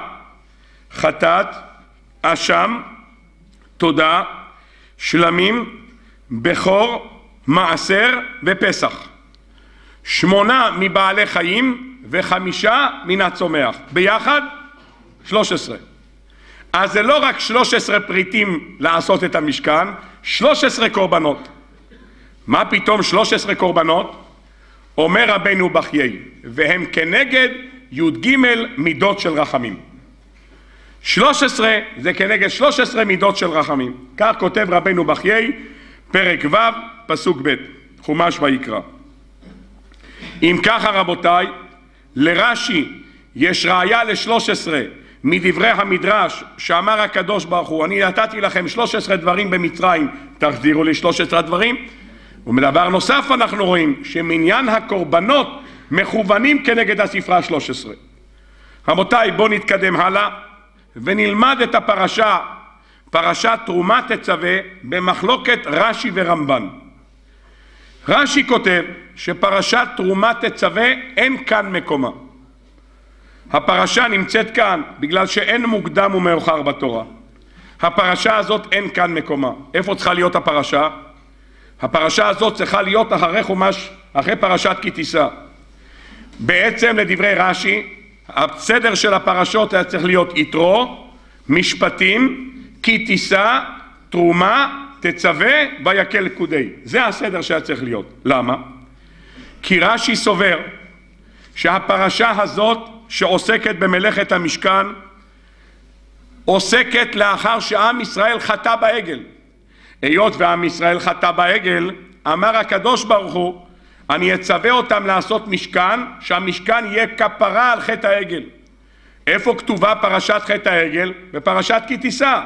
חטאת, אשם, תודה, שלמים, בכור, מעשר ופסח. שמונה מבעלי חיים וחמישה מן הצומח. ביחד שלוש עשרה. אז זה לא רק שלוש עשרה פריטים לעשות את המשכן, שלוש עשרה קורבנות. מה פתאום שלוש עשרה קורבנות? אומר רבנו בחיי, והם כנגד י"ג מידות של רחמים. שלוש עשרה זה כנגד שלוש עשרה מידות של רחמים. כך כותב רבנו בחיי, פרק ו', פסוק ב', חומש ויקרא. אם ככה רבותיי, לרש"י יש ראיה לשלוש עשרה מדברי המדרש שאמר הקדוש ברוך הוא אני נתתי לכם שלוש עשרה דברים במצרים תחזירו לי שלוש עשרה דברים ומדבר נוסף אנחנו רואים שמניין הקורבנות מכוונים כנגד הספרה שלוש עשרה רבותיי בואו נתקדם הלאה ונלמד את הפרשה, פרשת תרומה תצווה, במחלוקת רש"י ורמב"ן. רש"י כותב שפרשת תרומה תצווה אין כאן מקומה. הפרשה נמצאת כאן בגלל שאין מוקדם ומאוחר בתורה. הפרשה הזאת אין כאן מקומה. איפה צריכה להיות הפרשה? הפרשה הזאת צריכה להיות אחרי חומש, אחרי פרשת כי תישא. בעצם לדברי רש"י הסדר של הפרשות היה צריך להיות יתרו, משפטים, כי תישא, תרומה, תצווה, ויקל קודי. זה הסדר שהיה צריך להיות. למה? כי רש"י סובר שהפרשה הזאת שעוסקת במלאכת המשכן עוסקת לאחר שעם ישראל חטא בעגל. היות ועם ישראל חטא בעגל, אמר הקדוש ברוך הוא אני אצווה אותם לעשות משכן, שהמשכן יהיה כפרה על חטא העגל. איפה כתובה פרשת חטא העגל? בפרשת כי תישא.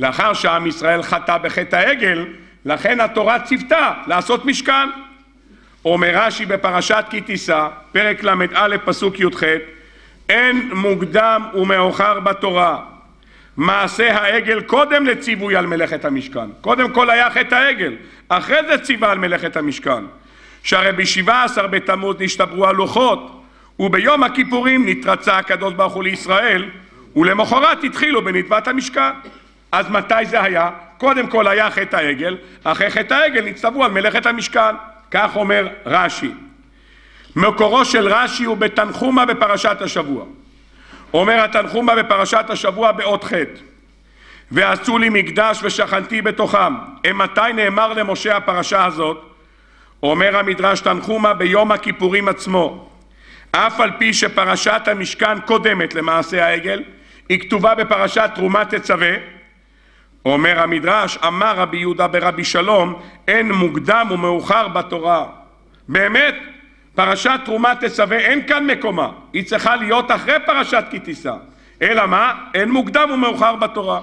לאחר שעם ישראל חטא בחטא העגל, לכן התורה ציוותה לעשות משכן. אומר רש"י בפרשת כי תישא, פרק ל"א פסוק י"ח, אין מוקדם ומאוחר בתורה. מעשה העגל קודם לציווי על מלאכת המשכן. קודם כל היה חטא העגל, אחרי זה ציווה על מלאכת המשכן. שהרי בשבעה עשר בתמוז נשתברו הלוחות וביום הכיפורים נתרצה הקדוש ברוך הוא לישראל ולמחרת התחילו בנדבת המשכן אז מתי זה היה? קודם כל היה חטא העגל אחרי חטא העגל נצטוו על מלאכת המשכן כך אומר רש"י מקורו של רש"י הוא בתנחומה בפרשת השבוע אומר התנחומה בפרשת השבוע באות ח' ועשו לי מקדש ושכנתי בתוכם. מתי נאמר למשה הפרשה הזאת? אומר המדרש תנחומה ביום הכיפורים עצמו אף על פי שפרשת המשכן קודמת למעשה העגל היא כתובה בפרשת תרומת תצווה אומר המדרש אמר רבי יהודה ברבי שלום אין מוקדם ומאוחר בתורה באמת פרשת תרומת תצווה אין כאן מקומה היא צריכה להיות אחרי פרשת כי תישא אלא מה? אין מוקדם ומאוחר בתורה.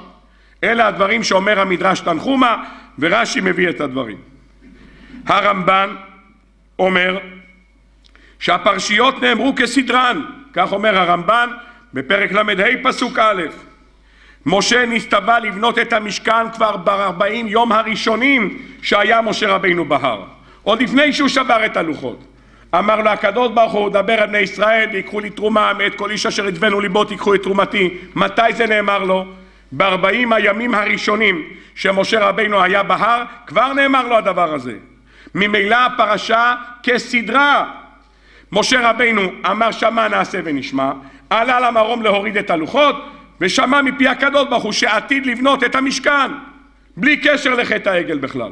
אלה הדברים שאומר המדרש תנחומה, ורש"י מביא את הדברים. הרמב"ן אומר שהפרשיות נאמרו כסדרן, כך אומר הרמב"ן בפרק ל"ה פסוק א', משה נסתווה לבנות את המשכן כבר בארבעים יום הראשונים שהיה משה רבינו בהר, עוד לפני שהוא שבר את הלוחות. אמר לו הקדוש ברוך הוא דבר על בני ישראל ויקחו לי תרומה מאת כל איש אשר ידבנו ליבו תיקחו את תרומתי מתי זה נאמר לו? בארבעים הימים הראשונים שמשה רבינו היה בהר כבר נאמר לו הדבר הזה ממילא הפרשה כסדרה משה רבינו אמר שמע נעשה ונשמע עלה למרום להוריד את הלוחות ושמע מפי הקדוש ברוך הוא שעתיד לבנות את המשכן בלי קשר לחטא העגל בכלל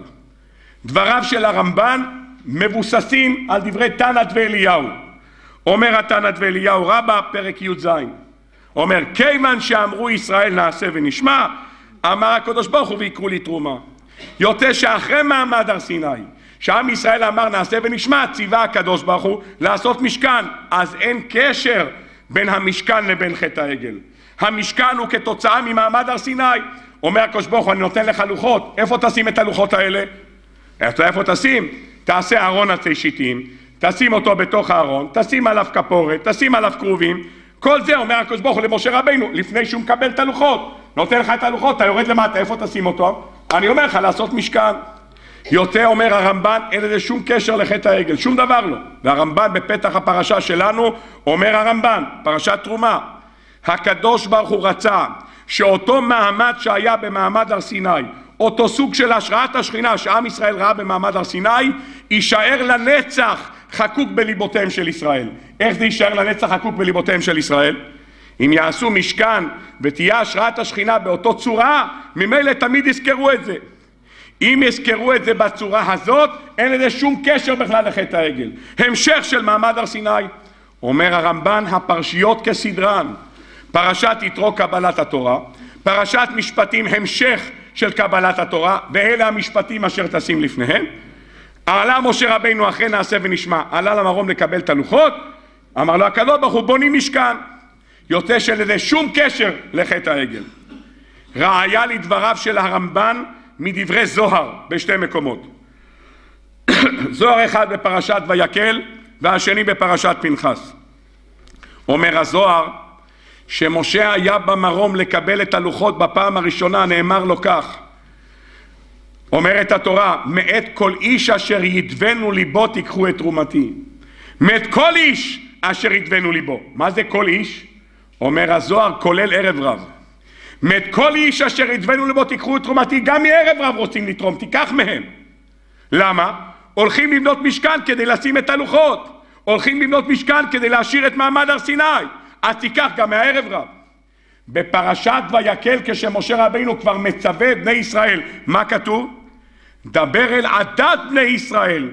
דבריו של הרמב"ן מבוססים על דברי תנת ואליהו. אומר התנת ואליהו רבה, פרק י"ז. אומר, כיוון שאמרו ישראל נעשה ונשמע, אמר הקדוש ברוך הוא ויקרו לי תרומה. יוצא שאחרי מעמד הר סיני, שעם ישראל אמר נעשה ונשמע, ציווה הקדוש ברוך הוא לעשות משכן. אז אין קשר בין המשכן לבין חטא העגל. המשכן הוא כתוצאה ממעמד הר סיני. אומר הקדוש ברוך הוא, אני נותן לך לוחות, איפה תשים את הלוחות האלה? איפה תשים? תעשה ארון עצי שיטים, תשים אותו בתוך הארון, תשים עליו כפורת, תשים עליו כרובים, כל זה אומר הקדוש ברוך הוא למשה רבינו לפני שהוא מקבל את הלוחות, נותן לך את הלוחות, אתה יורד למטה, איפה תשים אותו? אני אומר לך לעשות משכן. יותר אומר הרמב"ן, אין לזה שום קשר לחטא העגל, שום דבר לא. והרמב"ן בפתח הפרשה שלנו, אומר הרמב"ן, פרשת תרומה, הקדוש ברוך הוא רצה שאותו מעמד שהיה במעמד הר סיני, אותו סוג של השראת השכינה שעם ישראל ראה במעמד הר סיני, יישאר לנצח חקוק בליבותיהם של ישראל. איך זה יישאר לנצח חקוק בליבותיהם של ישראל? אם יעשו משכן ותהיה השראת השכינה באותו צורה, ממילא תמיד יזכרו את זה. אם יזכרו את זה בצורה הזאת, אין לזה שום קשר בכלל לחטא העגל. המשך של מעמד הר סיני. אומר הרמב"ן, הפרשיות כסדרן. פרשת יתרו קבלת התורה, פרשת משפטים המשך של קבלת התורה, ואלה המשפטים אשר תשים לפניהם. עלה משה רבינו אחרי נעשה ונשמע, עלה למרום לקבל את הלוחות, אמר לו הקדוש ברוך הוא בונים משכן. יוצא שלזה שום קשר לחטא העגל. ראיה לדבריו של הרמב"ן מדברי זוהר בשתי מקומות. זוהר אחד בפרשת ויקל והשני בפרשת פנחס. אומר הזוהר שמשה היה במרום לקבל את הלוחות בפעם הראשונה נאמר לו כך אומרת התורה מאת כל איש אשר ידבנו ליבו תיקחו את תרומתי מאת כל איש אשר ידבנו ליבו מה זה כל איש? אומר הזוהר כולל ערב רב מאת כל איש אשר ידבנו ליבו תיקחו את תרומתי גם מערב רב רוצים לתרום תיקח מהם למה? הולכים לבנות משכן כדי לשים את הלוחות הולכים לבנות משכן כדי להשאיר את מעמד הר סיני אז תיקח גם מהערב רב. בפרשת ויקל כשמשה רבינו כבר מצווה בני ישראל, מה כתוב? דבר אל עדת בני ישראל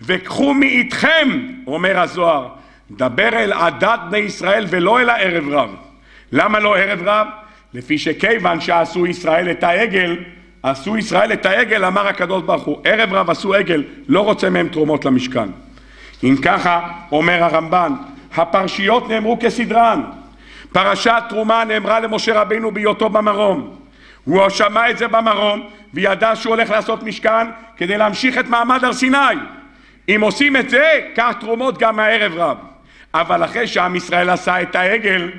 וקחו מאיתכם, אומר הזוהר, דבר אל עדת בני ישראל ולא אל הערב רב. למה לא ערב רב? לפי שכיוון שעשו ישראל את העגל, עשו ישראל את העגל, אמר הקדוש ברוך הוא, ערב רב עשו עגל, לא רוצה מהם תרומות למשכן. אם ככה, אומר הרמב"ן, הפרשיות נאמרו כסדרן. פרשת תרומה נאמרה למשה רבינו בהיותו במרום. הוא שמע את זה במרום וידע שהוא הולך לעשות משכן כדי להמשיך את מעמד הר סיני. אם עושים את זה, קח תרומות גם מהערב רב. אבל אחרי שעם ישראל עשה את העגל,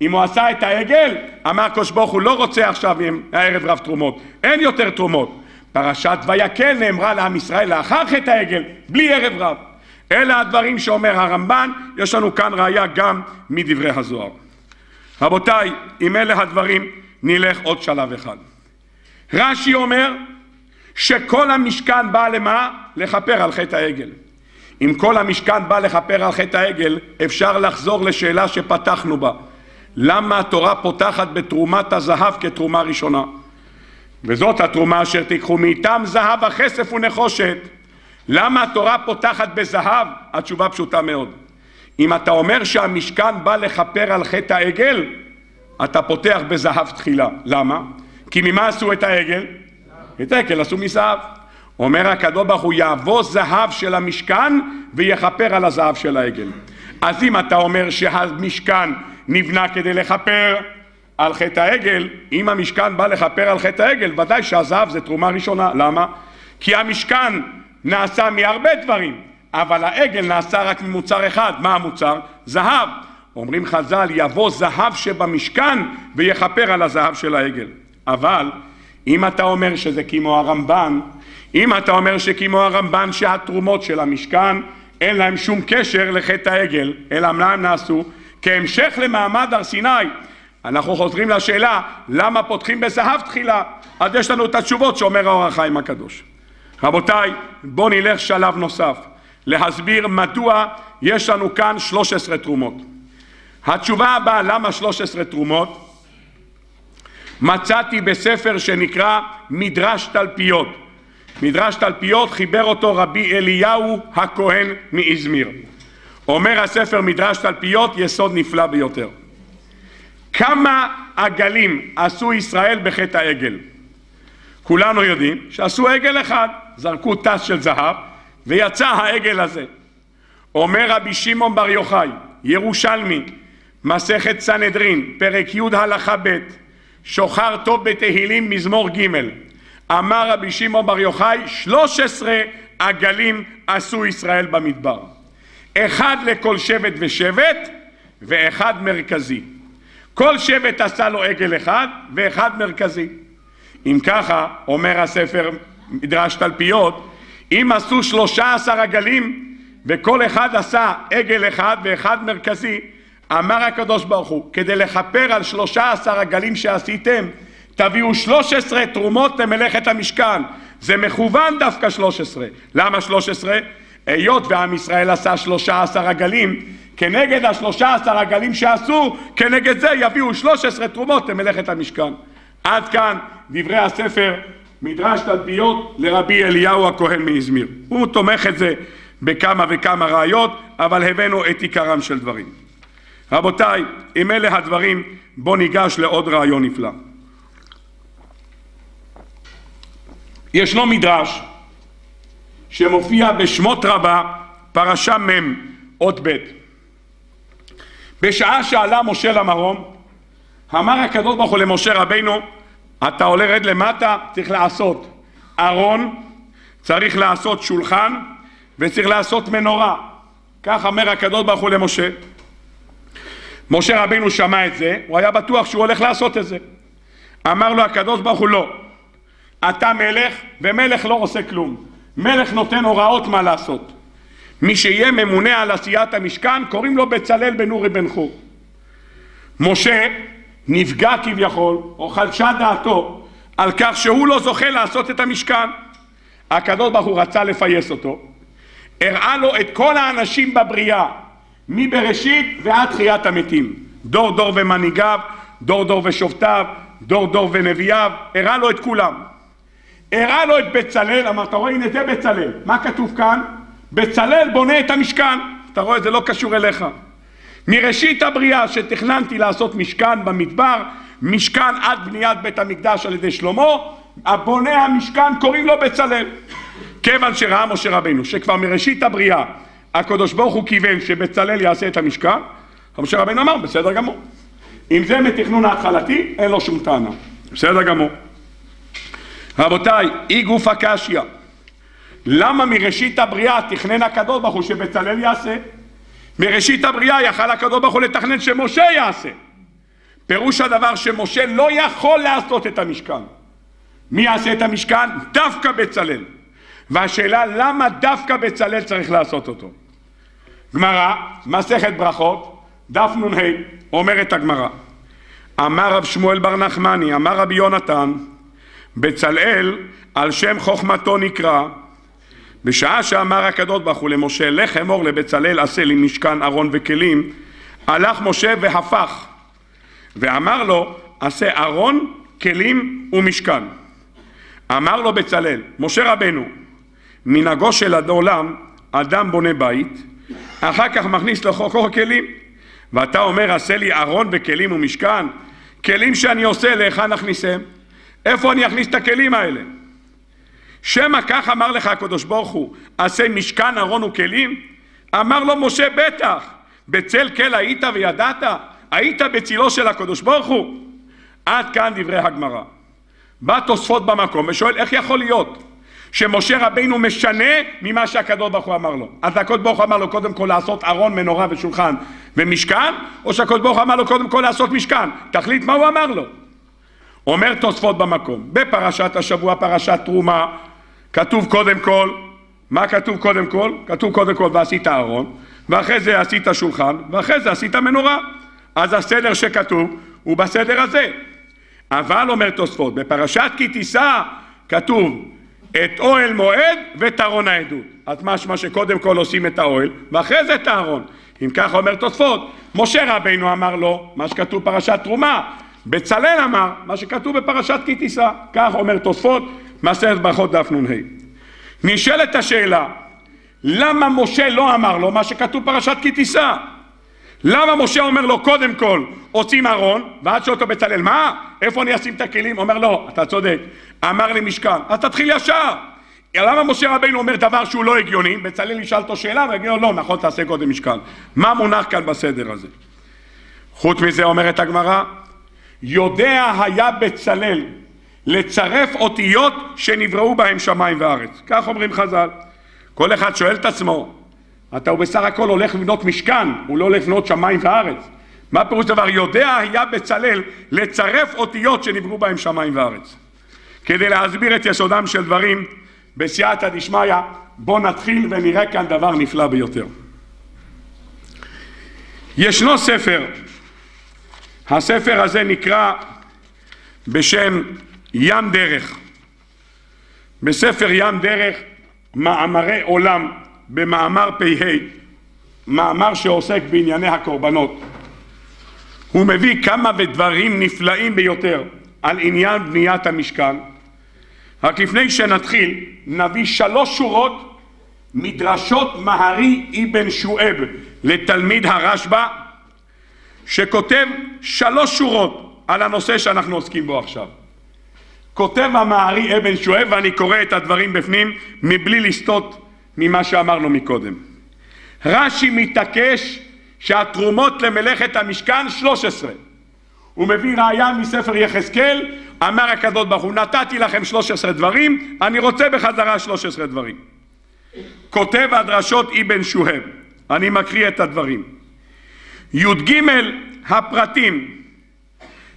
אם הוא עשה את העגל, אמר קדוש ברוך הוא לא רוצה עכשיו עם הערב רב תרומות, אין יותר תרומות. פרשת ויקל נאמרה לעם ישראל לאחר חטא העגל, בלי ערב רב. אלה הדברים שאומר הרמב"ן, יש לנו כאן ראיה גם מדברי הזוהר. רבותיי, אם אלה הדברים, נלך עוד שלב אחד. רש"י אומר שכל המשכן בא למה? לכפר על חטא העגל. אם כל המשכן בא לכפר על חטא העגל, אפשר לחזור לשאלה שפתחנו בה. למה התורה פותחת בתרומת הזהב כתרומה ראשונה? וזאת התרומה אשר תיקחו מאיתם זהב הכסף ונחושת למה התורה פותחת בזהב? התשובה פשוטה מאוד. אם אתה אומר שהמשכן בא לכפר על חטא העגל, אתה פותח בזהב תחילה. למה? כי ממה עשו את העגל? את העגל עשו מזהב. אומר הקדוש ברוך הוא יבוא זהב של המשכן ויכפר על הזהב של העגל. אז אם אתה אומר שהמשכן נבנה כדי לכפר, על חטא העגל, אם המשכן בא לכפר על חטא העגל, ודאי שהזהב זה תרומה ראשונה. למה? כי המשכן נעשה מהרבה דברים, אבל העגל נעשה רק ממוצר אחד. מה המוצר? זהב. אומרים חז"ל, יבוא זהב שבמשכן ויכפר על הזהב של העגל. אבל אם אתה אומר שזה כמו הרמב"ן, אם אתה אומר שכמו הרמב"ן שהתרומות של המשכן אין להם שום קשר לחטא העגל, אלא מה הם נעשו? כהמשך למעמד הר סיני. אנחנו חוזרים לשאלה למה פותחים בזהב תחילה? אז יש לנו את התשובות שאומר האור החיים הקדוש. רבותיי, בואו נלך שלב נוסף, להסביר מדוע יש לנו כאן 13 תרומות. התשובה הבאה, למה 13 תרומות? מצאתי בספר שנקרא מדרש תלפיות. מדרש תלפיות חיבר אותו רבי אליהו הכהן מאזמיר. אומר הספר מדרש תלפיות יסוד נפלא ביותר. כמה עגלים עשו ישראל בחטא העגל? כולנו יודעים שעשו עגל אחד, זרקו טס של זהב ויצא העגל הזה. אומר רבי שמעון בר יוחאי, ירושלמי, מסכת סנהדרין, פרק י' הלכה ב', שוחר טוב בתהילים מזמור ג', אמר רבי שמעון בר יוחאי, שלוש עשרה עגלים עשו ישראל במדבר. אחד לכל שבט ושבט ואחד מרכזי. כל שבט עשה לו עגל אחד ואחד מרכזי. אם ככה, אומר הספר מדרש תלפיות, אם עשו שלושה עשר עגלים וכל אחד עשה עגל אחד ואחד מרכזי, אמר הקדוש ברוך הוא, כדי לכפר על שלושה עשר עגלים שעשיתם, תביאו שלוש עשרה תרומות למלאכת המשכן. זה מכוון דווקא שלוש עשרה. למה שלוש עשרה? היות ועם ישראל עשה שלושה עשר עגלים, כנגד השלושה עשר עגלים שעשו, כנגד זה יביאו שלוש עשרה תרומות למלאכת המשכן. עד כאן דברי הספר מדרש תלפיות לרבי אליהו הכהן מאזמיר. הוא תומך את זה בכמה וכמה ראיות, אבל הבאנו את עיקרם של דברים. רבותיי, אם אלה הדברים, בואו ניגש לעוד רעיון נפלא. ישנו מדרש שמופיע בשמות רבה, פרשה מ', אות ב'. בשעה שעלה משה למרום, אמר הקדוש ברוך הוא למשה רבינו, אתה עולה רד למטה, צריך לעשות ארון, צריך לעשות שולחן וצריך לעשות מנורה. כך אומר הקדוש ברוך הוא למשה. משה רבינו שמע את זה, הוא היה בטוח שהוא הולך לעשות את זה. אמר לו הקדוש ברוך הוא לא, אתה מלך ומלך לא עושה כלום. מלך נותן הוראות מה לעשות. מי שיהיה ממונה על עשיית המשכן קוראים לו בצלאל בן אורי בן חור. משה נפגע כביכול, או חלשה דעתו, על כך שהוא לא זוכה לעשות את המשכן. הקדוש ברוך הוא רצה לפייס אותו, הראה לו את כל האנשים בבריאה, מבראשית ועד תחיית המתים. דור דור ומנהיגיו, דור דור ושופטיו, דור דור ונביאיו, הראה לו את כולם. הראה לו את בצלאל, אמר, אתה רואה, הנה זה בצלאל. מה כתוב כאן? בצלאל בונה את המשכן. אתה רואה, זה לא קשור אליך. מראשית הבריאה שתכננתי לעשות משכן במדבר, משכן עד בניית בית המקדש על ידי שלמה, הבונה המשכן קוראים לו בצלאל. כיוון שראה משה רבינו שכבר מראשית הבריאה הקדוש ברוך הוא כיוון שבצלאל יעשה את המשכן, משה רבינו אמר בסדר גמור. אם זה מתכנון ההתחלתי אין לו שום טענה. בסדר גמור. רבותיי, אי גופא קשיא. למה מראשית הבריאה תכנן הקדוש ברוך הוא שבצלאל יעשה? מראשית הבריאה יכל הקדוש ברוך הוא לתכנן שמשה יעשה. פירוש הדבר שמשה לא יכול לעשות את המשכן. מי יעשה את המשכן? דווקא בצלאל. והשאלה למה דווקא בצלאל צריך לעשות אותו. גמרא, מסכת ברכות, דף נ"ה, אומרת הגמרא, אמר רב שמואל בר נחמני, אמר רבי יונתן, בצלאל על שם חוכמתו נקרא. בשעה שאמר הקדוש ברוך הוא למשה לך אמור לבצלאל עשה לי משכן ארון וכלים. הלך משה והפך ואמר לו עשה ארון כלים ומשכן. אמר לו בצלאל משה רבנו מנהגו של העולם אדם בונה בית אחר כך מכניס לחוקו כלים. ואתה אומר עשה לי ארון וכלים ומשכן? כלים שאני עושה להיכן נכניסם איפה אני אכניס את הכלים האלה? שמא כך אמר לך הקדוש ברוך הוא, עשה משכן ארון וכלים? אמר לו משה בטח, בצל כל היית וידעת? היית בצילו של הקדוש ברוך הוא? עד כאן דברי הגמרא. בא תוספות במקום ושואל איך יכול להיות שמשה רבינו משנה ממה שהקדוש ברוך הוא אמר לו. אז הקדוש ברוך הוא אמר לו קודם כל לעשות ארון, מנורה ושולחן ומשכן, או שהקדוש ברוך הוא אמר לו קודם כל לעשות משכן. תחליט מה הוא אמר לו. אומר תוספות במקום, בפרשת השבוע, פרשת תרומה, כתוב קודם כל, מה כתוב קודם כל? כתוב קודם כל ועשית ארון, ואחרי זה עשית שולחן, ואחרי זה עשית מנורה. אז הסדר שכתוב הוא בסדר הזה. אבל אומר תוספות, בפרשת כי תישא כתוב את אוהל מועד ואת ארון העדות. אז משמע שקודם כל עושים את האוהל ואחרי זה את הארון. אם כך אומר תוספות, משה רבינו אמר לו מה שכתוב בפרשת תרומה, בצלאל אמר מה שכתוב בפרשת כי תישא. כך אומר תוספות, מסרת ברכות דף נ"ה. נשאלת השאלה, למה משה לא אמר לו מה שכתוב בפרשת כי תישא? למה משה אומר לו קודם כל עושים ארון ועד שאותו בצלאל מה? איפה אני אשים את הכלים? אומר לו אתה צודק אמר לי משכן אז תתחיל ישר למה משה רבינו אומר דבר שהוא לא הגיוני? בצלאל ישאל אותו שאלה ויגיד לו לא נכון תעשה קודם משכן מה מונח כאן בסדר הזה? חוץ מזה אומרת הגמרא יודע היה בצלאל לצרף אותיות שנבראו בהם שמיים וארץ כך אומרים חז"ל כל אחד שואל את עצמו אתה הוא בסך הכל הולך לבנות משכן, הוא לא הולך לבנות שמיים וארץ. מה פירוש דבר? יודע היה בצלאל לצרף אותיות שנבראו בהם שמיים וארץ. כדי להסביר את יסודם של דברים בסייעתא דשמיא, בואו נתחיל ונראה כאן דבר נפלא ביותר. ישנו ספר, הספר הזה נקרא בשם ים דרך. בספר ים דרך מאמרי עולם במאמר פ"ה, מאמר שעוסק בענייני הקורבנות. הוא מביא כמה ודברים נפלאים ביותר על עניין בניית המשכן. רק לפני שנתחיל, נביא שלוש שורות מדרשות מהרי אבן שואב לתלמיד הרשב"א, שכותב שלוש שורות על הנושא שאנחנו עוסקים בו עכשיו. כותב המהרי אבן שואב, ואני קורא את הדברים בפנים מבלי לסטות ממה שאמרנו מקודם. רש"י מתעקש שהתרומות למלאכת המשכן 13. הוא מביא ראייה מספר יחזקאל, אמר הקדוש ברוך הוא נתתי לכם 13 דברים, אני רוצה בחזרה 13 דברים. כותב הדרשות אבן שוהב, אני מקריא את הדברים. י"ג הפרטים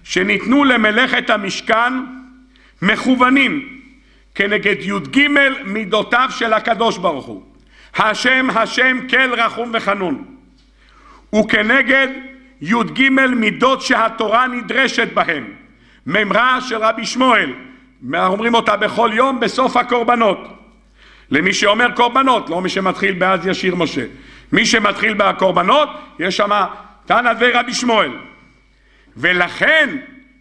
שניתנו למלאכת המשכן מכוונים כנגד י"ג מידותיו של הקדוש ברוך הוא. השם השם כל רחום וחנון. וכנגד י"ג מידות שהתורה נדרשת בהם. ממרה של רבי שמואל, אומרים אותה בכל יום בסוף הקורבנות. למי שאומר קורבנות, לא מי שמתחיל באז ישיר משה. מי שמתחיל בקורבנות, יש שם תנא דבי רבי שמואל. ולכן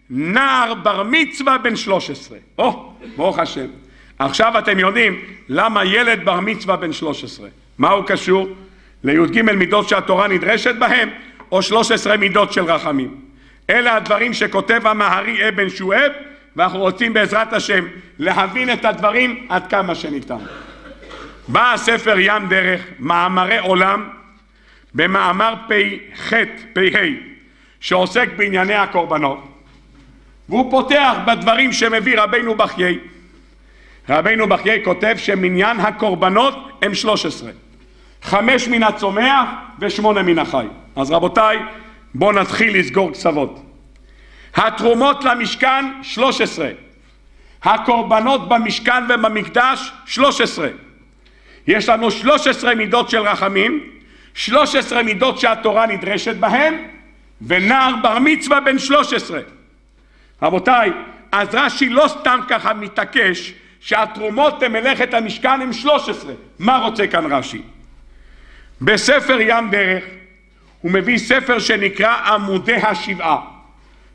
נער בר מצווה בן שלוש עשרה. או, ברוך השם. עכשיו אתם יודעים למה ילד בר מצווה בן 13. מה הוא קשור? לי"ג מידות שהתורה נדרשת בהם, או 13 מידות של רחמים. אלה הדברים שכותב המהרי אבן שואב, ואנחנו רוצים בעזרת השם להבין את הדברים עד כמה שניתן. בא הספר ים דרך, מאמרי עולם, במאמר פ"ח, פ"ה, שעוסק בענייני הקורבנות, והוא פותח בדברים שמביא רבנו בחיי. רבינו בחיי כותב שמניין הקורבנות הם 13 חמש מן הצומח ושמונה מן החי. אז רבותיי בואו נתחיל לסגור קצוות. התרומות למשכן 13 הקורבנות במשכן ובמקדש 13 יש לנו 13 מידות של רחמים 13 מידות שהתורה נדרשת בהן ונער בר מצווה בן 13 רבותיי אז רש"י לא סתם ככה מתעקש שהתרומות למלאכת המשכן הם 13. מה רוצה כאן רש"י? בספר ים דרך הוא מביא ספר שנקרא עמודי השבעה.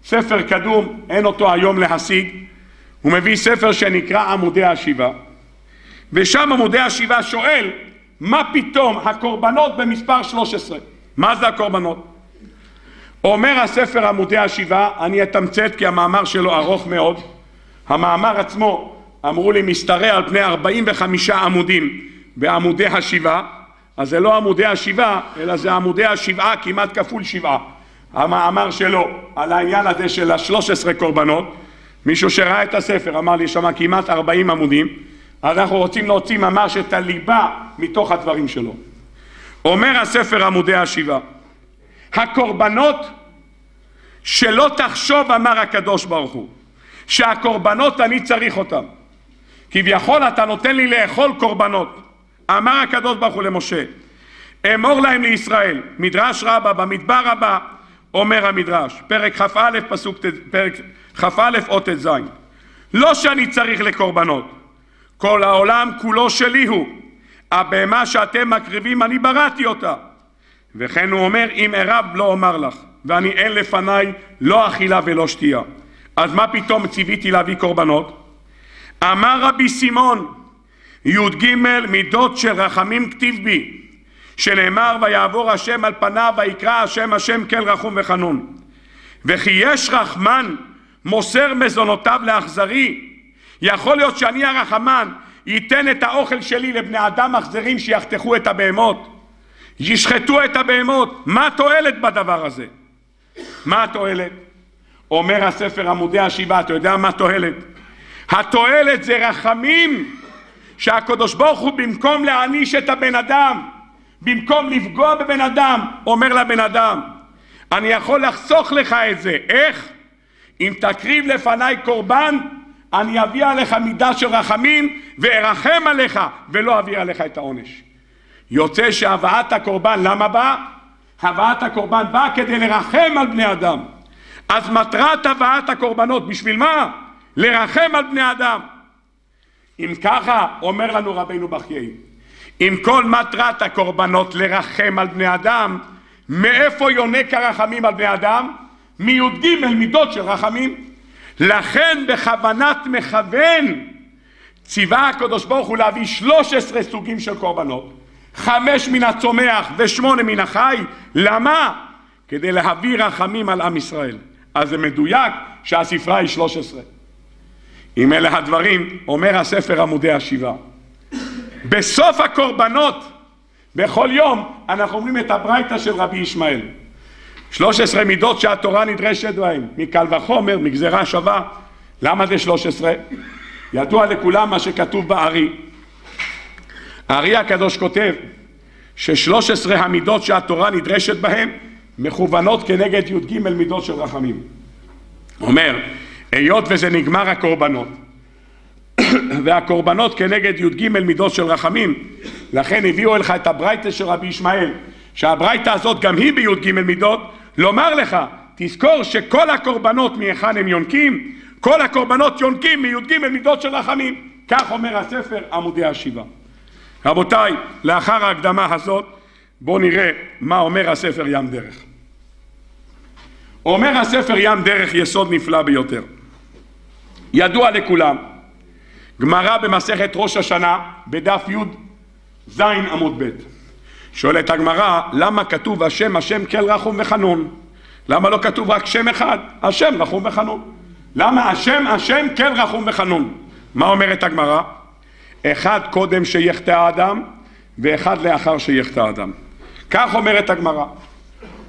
ספר קדום, אין אותו היום להשיג. הוא מביא ספר שנקרא עמודי השבעה. ושם עמודי השבעה שואל מה פתאום הקורבנות במספר 13? מה זה הקורבנות? אומר הספר עמודי השבעה, אני אתמצת כי המאמר שלו ארוך מאוד, המאמר עצמו אמרו לי משתרע על פני 45 עמודים בעמודי השבעה אז זה לא עמודי השבעה אלא זה עמודי השבעה כמעט כפול שבעה. המאמר שלו על העניין הזה של השלוש עשרה קורבנות, מישהו שראה את הספר אמר לי שם כמעט ארבעים עמודים, אז אנחנו רוצים להוציא ממש את הליבה מתוך הדברים שלו. אומר הספר עמודי השבעה, הקורבנות שלא תחשוב אמר הקדוש ברוך הוא, שהקורבנות אני צריך אותם. כביכול אתה נותן לי לאכול קורבנות. אמר הקדוש ברוך הוא למשה, אמור להם לישראל, מדרש רבה במדבר הבא, אומר המדרש, פרק כ"א פסוק, פרק כ"א אות ט"ז, לא שאני צריך לקורבנות, כל העולם כולו שלי הוא, הבהמה שאתם מקריבים אני בראתי אותה, וכן הוא אומר אם ערב לא אומר לך, ואני אין לפניי לא אכילה ולא שתייה, אז מה פתאום ציוויתי להביא קורבנות? אמר רבי סימון י"ג מידות של רחמים כתיב בי שנאמר ויעבור השם על פניו ויקרא השם השם כל רחום וחנון. וכי יש רחמן מוסר מזונותיו לאכזרי יכול להיות שאני הרחמן ייתן את האוכל שלי לבני אדם אכזרים שיחתכו את הבהמות ישחטו את הבהמות מה התועלת בדבר הזה? מה התועלת? אומר הספר עמודי השבעה אתה יודע מה התועלת? התועלת זה רחמים שהקדוש ברוך הוא במקום להעניש את הבן אדם במקום לפגוע בבן אדם אומר לבן אדם אני יכול לחסוך לך את זה איך? אם תקריב לפניי קורבן אני אביא עליך מידה של רחמים וארחם עליך ולא אביא עליך את העונש יוצא שהבאת הקורבן למה בא? הבאת הקורבן בא כדי לרחם על בני אדם אז מטרת הבאת הקורבנות בשביל מה? לרחם על בני אדם. אם ככה, אומר לנו רבינו בחיי, אם כל מטרת הקורבנות לרחם על בני אדם, מאיפה יונק הרחמים על בני אדם? מי"ג מידות של רחמים. לכן בכוונת מכוון ציווה הקדוש ברוך הוא להביא שלוש עשרה סוגים של קורבנות, חמש מן הצומח ושמונה מן החי. למה? כדי להביא רחמים על עם ישראל. אז זה מדויק שהספרה היא שלוש עשרה. אם אלה הדברים, אומר הספר עמודי השבעה. בסוף הקורבנות, בכל יום, אנחנו אומרים את הברייתא של רבי ישמעאל. 13 מידות שהתורה נדרשת בהן, מקל וחומר, מגזרה שווה. למה זה 13? ידוע לכולם מה שכתוב בארי. הארי הקדוש כותב ששלוש עשרה המידות שהתורה נדרשת בהן מכוונות כנגד י"ג מידות של רחמים. אומר היות וזה נגמר הקורבנות *coughs* והקורבנות כנגד י"ג מידות של רחמים לכן הביאו אליך את הברייתא של רבי ישמעאל שהברייתא הזאת גם היא בי"ג מידות לומר לך תזכור שכל הקורבנות מהיכן הם יונקים כל הקורבנות יונקים מי"ג מידות של רחמים. כך אומר הספר עמודי השבעה רבותיי לאחר ההקדמה הזאת בואו נראה מה אומר הספר ים דרך. אומר הספר ים דרך יסוד נפלא ביותר. ידוע לכולם, גמרא במסכת ראש השנה בדף י"ז עמוד ב' שואלת הגמרא למה כתוב השם השם כל רחום וחנון? למה לא כתוב רק שם אחד? השם רחום וחנון. למה השם השם כל רחום וחנון? מה אומרת הגמרא? אחד קודם שיחטא האדם ואחד לאחר שיחטא האדם. כך אומרת הגמרא.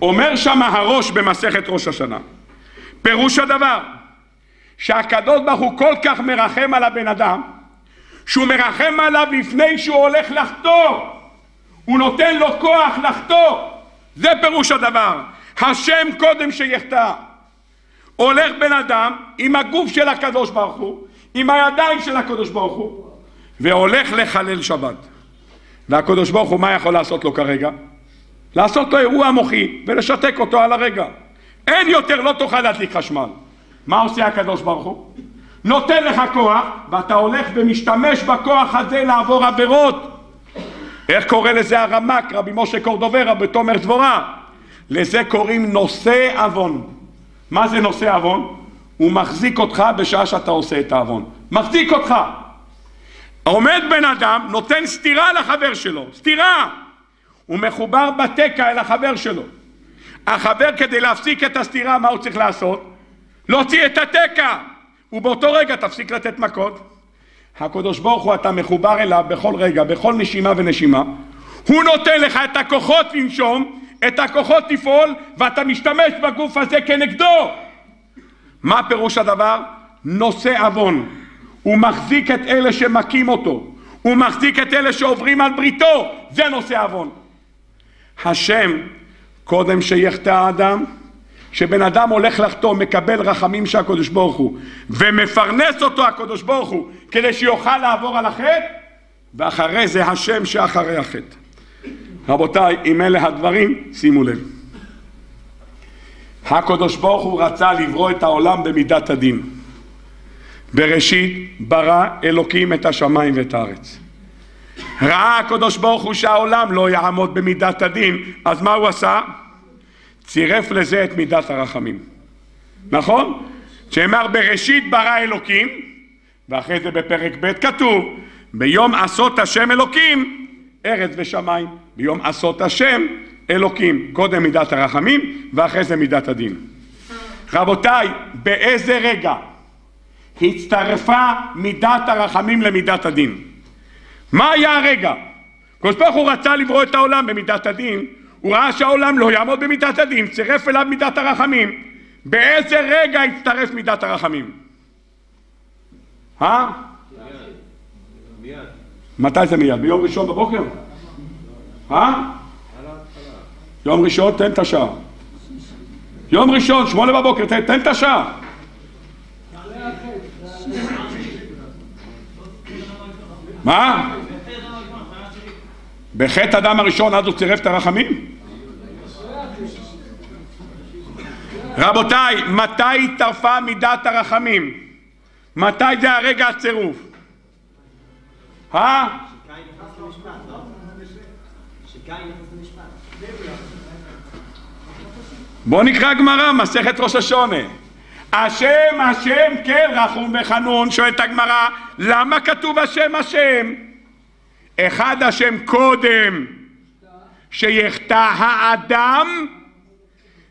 אומר שם הראש במסכת ראש השנה. פירוש הדבר שהקדוש ברוך הוא כל כך מרחם על הבן אדם שהוא מרחם עליו לפני שהוא הולך לחטוא הוא נותן לו כוח לחטוא. זה פירוש הדבר. השם קודם שיחטא. הולך בן אדם עם הגוף של הקדוש ברוך הוא עם הידיים של הקדוש ברוך הוא והולך לחלל שבת. והקדוש ברוך הוא מה יכול לעשות לו כרגע? לעשות לו אירוע מוחי ולשתק אותו על הרגע. אין יותר לא תוכל להדליק חשמל. מה עושה הקדוש ברוך הוא? נותן לך כוח ואתה הולך ומשתמש בכוח הזה לעבור עבירות איך קורא לזה הרמק רבי משה קורדוברה בתומר דבורה? לזה קוראים נושא עוון. מה זה נושא עוון? הוא מחזיק אותך בשעה שאתה עושה את העוון. מחזיק אותך! עומד בן אדם נותן סטירה לחבר שלו. סטירה! הוא מחובר בתקע אל החבר שלו. החבר כדי להפסיק את הסטירה מה הוא צריך לעשות? להוציא את התקע! ובאותו רגע תפסיק לתת מכות הקדוש ברוך הוא אתה מחובר אליו בכל רגע בכל נשימה ונשימה הוא נותן לך את הכוחות לנשום את הכוחות לפעול ואתה משתמש בגוף הזה כנגדו. מה פירוש הדבר? נושא עוון. הוא מחזיק את אלה שמכים אותו. הוא מחזיק את אלה שעוברים על בריתו. זה נושא עוון. השם, קודם שיחטא האדם, כשבן אדם הולך לחתום, מקבל רחמים של הקדוש ברוך הוא, ומפרנס אותו הקדוש ברוך הוא, כדי שיוכל לעבור על החטא, ואחרי זה השם שאחרי החטא. רבותיי, אם אלה הדברים, שימו לב. הקדוש ברוך הוא רצה לברוא את העולם במידת הדין. בראשית ברא אלוקים את השמיים ואת הארץ. ראה הקדוש ברוך הוא שהעולם לא יעמוד במידת הדין, אז מה הוא עשה? צירף לזה את מידת הרחמים. נכון? שאמר בראשית ברא אלוקים, ואחרי זה בפרק ב' כתוב ביום עשות השם אלוקים ארץ ושמיים. ביום עשות השם אלוקים. קודם מידת הרחמים ואחרי זה מידת הדין. רבותיי, באיזה רגע הצטרפה מידת הרחמים למידת הדין? מה היה הרגע? הקדוש ברוך הוא רצה לברוא את העולם במידת הדין, הוא ראה שהעולם לא יעמוד במידת הדין, צירף אליו מידת הרחמים. באיזה רגע הצטרף מידת הרחמים? אה? מתי זה מיד? ביום ראשון בבוקר? אה? יום ראשון תן את השעה. יום ראשון, שמונה בבוקר, תן, תן את השעה. מה? בחטא אדם הראשון אז הוא צירף את הרחמים? רבותיי, מתי הצטרפה מידת הרחמים? מתי זה הרגע הצירוף? אה? בוא נקרא גמרא, מסכת ראש השונה. השם השם כן רחום וחנון, שואלת הגמרא, למה כתוב השם השם? אחד השם קודם שיחטא האדם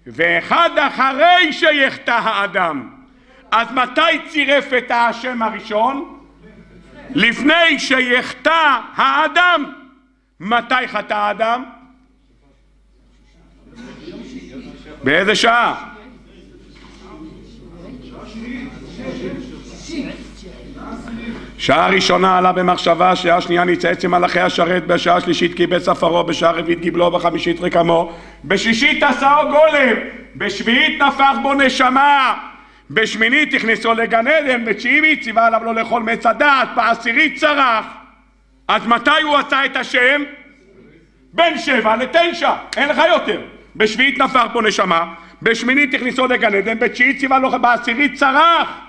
ואחד אחרי שיחטא האדם. אז מתי צירף את השם הראשון? לפני שיחטא האדם. מתי חטא האדם? באיזה שעה? שעה ראשונה עלה במחשבה, שעה שנייה ניצץ עם מלאכי השרת, בשעה שלישית קיבץ עפרו, בשעה רביעית גיבלו, בחמישית רקמו, בשישית עשאו גולם, בשביעית נפח בו נשמה, בשמינית הכניסו לגן עדן, בתשיעית ציווה עליו לא לאכול מעץ הדעת, בעשירית צרח. אז מתי הוא עשה את השם? בין שבע לתשע, אין לך יותר. בשביעית נפח בו נשמה, בשמינית הכניסו לגן עדן, בתשיעית ציווה לא, בעשירית צרח.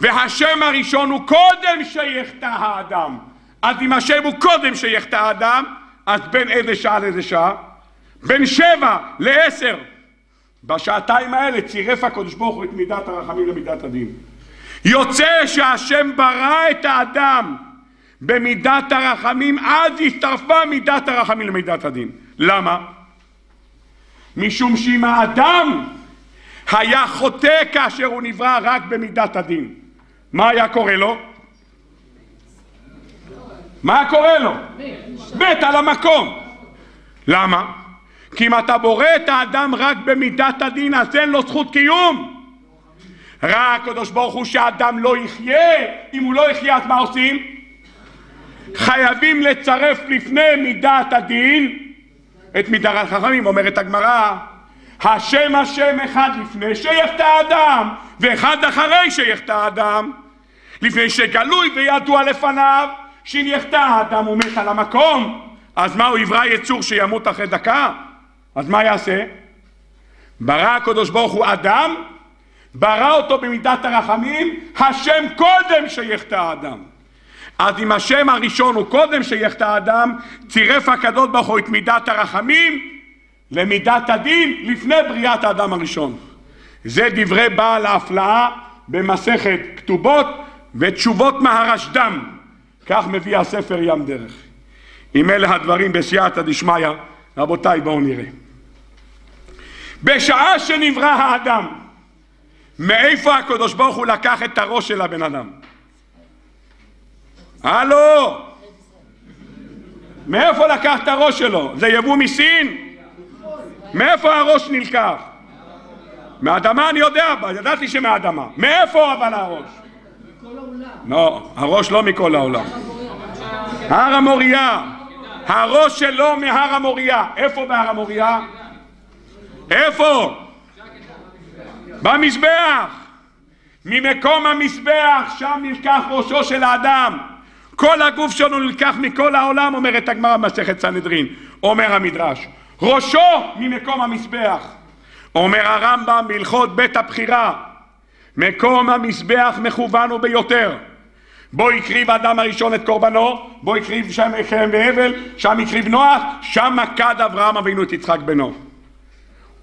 והשם הראשון הוא קודם שיחטא האדם. אז אם השם הוא קודם שיחטא האדם, אז בין איזה שעה לאיזה שעה? בין שבע לעשר. בשעתיים האלה צירף הקדוש ברוך הוא את מידת הרחמים למידת הדין. יוצא שהשם ברא את האדם במידת הרחמים, אז הצטרפה מידת הרחמים למידת הדין. למה? משום שאם האדם היה חוטא כאשר הוא נברא רק במידת הדין, מה היה קורה לו? מה קורה לו? מת על המקום. למה? כי אם אתה בורא את האדם רק במידת הדין אז אין לו זכות קיום. ראה הקדוש ברוך הוא שהאדם לא יחיה, אם הוא לא יחיה אז מה עושים? חייבים לצרף לפני מידת הדין את מידת החכמים, אומרת הגמרא השם השם אחד לפני שיחטא האדם ואחד אחרי שיחטא האדם לפני שגלוי וידוע לפניו שאם יחטא האדם הוא מת על המקום אז מה הוא יברא יצור שימות אחרי דקה? אז מה יעשה? ברא הקדוש ברוך הוא אדם ברא אותו במידת הרחמים השם קודם שיחטא האדם אז אם השם הראשון הוא קודם שיחטא האדם צירף הקדוש ברוך הוא את מידת הרחמים למידת הדין לפני בריאת האדם הראשון. זה דברי בעל ההפלאה במסכת כתובות ותשובות מהרשדם, כך מביא הספר ים דרך. אם אלה הדברים בסייעתא דשמיא, רבותיי בואו נראה. בשעה שנברא האדם, מאיפה הקדוש ברוך הוא לקח את הראש של הבן אדם? הלו? מאיפה לקח את הראש שלו? זה יבוא מסין? מאיפה הראש נלקח? מהאדמה אני יודע, ידעתי שמהאדמה. מאיפה אבל הראש? לא, הראש לא מכל העולם. הר המוריה. הראש שלו מהר המוריה. איפה בהר המוריה? איפה? במזבח. ממקום המזבח, שם נלקח ראשו של האדם. כל הגוף שלו נלקח מכל העולם, אומרת הגמרא במסכת סנהדרין, אומר המדרש. ראשו ממקום המזבח. אומר הרמב"ם בהלכות בית הבחירה, מקום המזבח מכוון הוא ביותר. בו הקריב האדם הראשון את קורבנו, בו הקריב שם חרם והבל, שם הקריב נוח, שם מכד אברהם אבינו את יצחק בנו.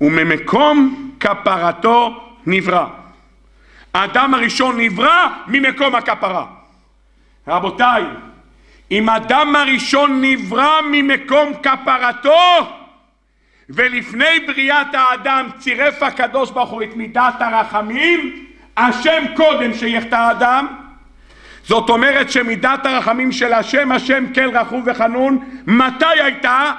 וממקום כפרתו נברא. האדם הראשון נברא ממקום הכפרה. רבותיי, אם אדם הראשון נברא ממקום כפרתו ולפני בריאת האדם צירף הקדוש ברוך הוא את מידת הרחמים השם קודם שייך את האדם זאת אומרת שמידת הרחמים של השם השם כל רחום וחנון מתי הייתה?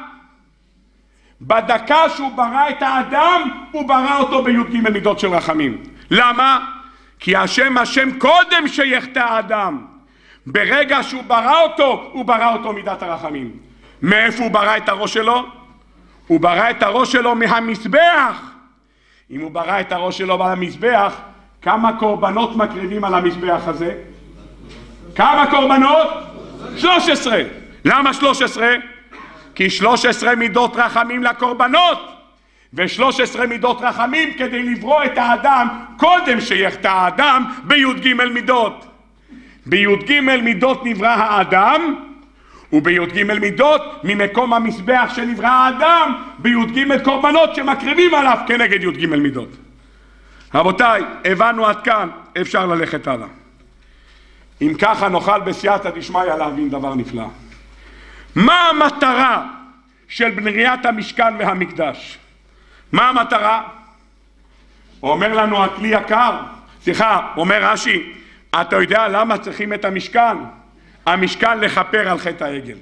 בדקה שהוא ברא את האדם הוא ברא אותו בי"ג מידות של רחמים למה? כי השם השם קודם שייך את האדם ברגע שהוא ברא אותו הוא ברא אותו מידת הרחמים מאיפה הוא ברא את הראש שלו? הוא ברא את הראש שלו מהמזבח אם הוא ברא את הראש שלו מהמזבח כמה קורבנות מקריבים על המזבח הזה? כמה קורבנות? שלוש עשרה למה שלוש עשרה? כי שלוש עשרה מידות רחמים לקורבנות ושלוש עשרה מידות רחמים כדי לברוא את האדם קודם שיחטא האדם בי"ג מידות בי"ג מידות נברא האדם ובי"ג מידות ממקום המזבח שנברא האדם בי"ג קורבנות שמקריבים עליו כנגד י"ג מידות. רבותיי, הבנו עד כאן, אפשר ללכת הלאה. אם ככה נוכל בסייעתא דשמיא להבין דבר נפלא. מה המטרה של בניית המשכן והמקדש? מה המטרה? אומר לנו הכלי יקר, סליחה, אומר רש"י, אתה יודע למה צריכים את המשכן? המשכן לכפר על חטא העגל.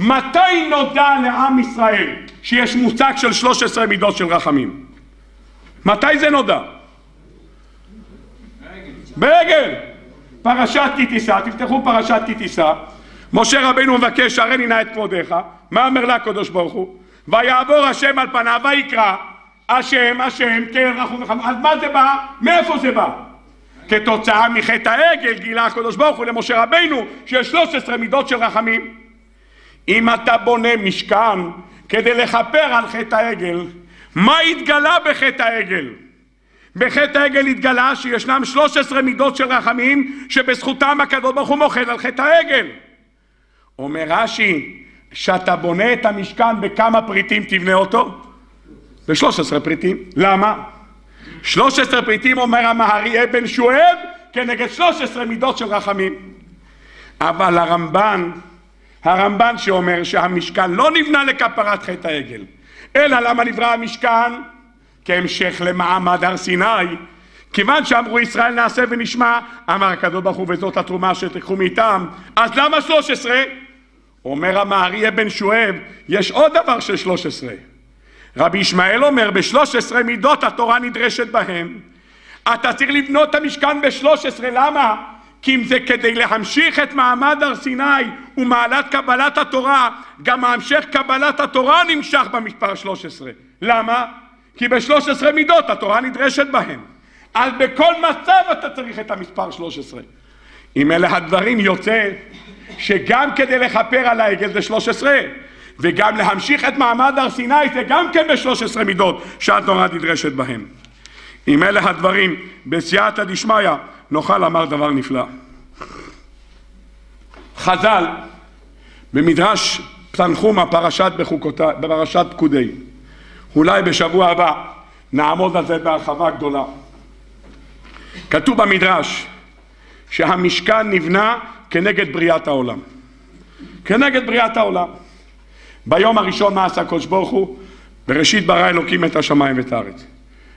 מתי נודע לעם ישראל שיש מושג של 13 מידות של רחמים? מתי זה נודע? בעגל. פרשת כי תישא, תפתחו פרשת כי תישא. משה רבינו מבקש, הריני נא את כבודיך. מה אומר לה הקדוש ברוך הוא? ויעבור השם על פניו ויקרא השם, השם, כן רחום וחם. אז מה זה בא? מאיפה זה בא? כתוצאה מחטא העגל גילה הקדוש ברוך הוא למשה רבינו שיש 13 מידות של רחמים. אם אתה בונה משכן כדי לכפר על חטא העגל, מה התגלה בחטא העגל? בחטא העגל התגלה שישנם 13 מידות של רחמים שבזכותם הקדוש ברוך הוא מוחל על חטא העגל. אומר רש"י, כשאתה בונה את המשכן בכמה פריטים תבנה אותו? ב-13 פריטים. למה? 13 פריטים אומר המהרי אבן שואב כנגד 13 מידות של רחמים. אבל הרמב"ן, הרמב"ן שאומר שהמשכן לא נבנה לכפרת חטא העגל, אלא למה נברא המשכן? כהמשך למעמד הר סיני. כיוון שאמרו ישראל נעשה ונשמע, אמר הקדוש ברוך הוא וזאת התרומה שתיקחו מאיתם, אז למה 13? אומר המהרי אבן שואב, יש עוד דבר של 13. רבי ישמעאל אומר בשלוש עשרה מידות התורה נדרשת בהם. אתה צריך לבנות את המשכן בשלוש עשרה למה? כי אם זה כדי להמשיך את מעמד הר סיני ומעלת קבלת התורה גם המשך קבלת התורה נמשך במספר שלוש עשרה. למה? כי בשלוש עשרה מידות התורה נדרשת בהם. אז בכל מצב אתה צריך את המספר שלוש עשרה. אם אלה הדברים יוצא שגם כדי לכפר על העגל זה שלוש עשרה וגם להמשיך את מעמד הר סיני זה גם כן בשלוש עשרה מידות שהתורה נדרשת בהם. אם אלה הדברים בסייעתא דשמיא נוכל לומר דבר נפלא. חז"ל במדרש תנחומא פרשת בחוקותי, בפרשת פקודי אולי בשבוע הבא נעמוד על זה בהרחבה גדולה. כתוב במדרש שהמשכן נבנה כנגד בריאת העולם. כנגד בריאת העולם. ביום הראשון מה עשה הקדוש ברוך הוא? בראשית ברא אלוקים את השמיים ואת הארץ.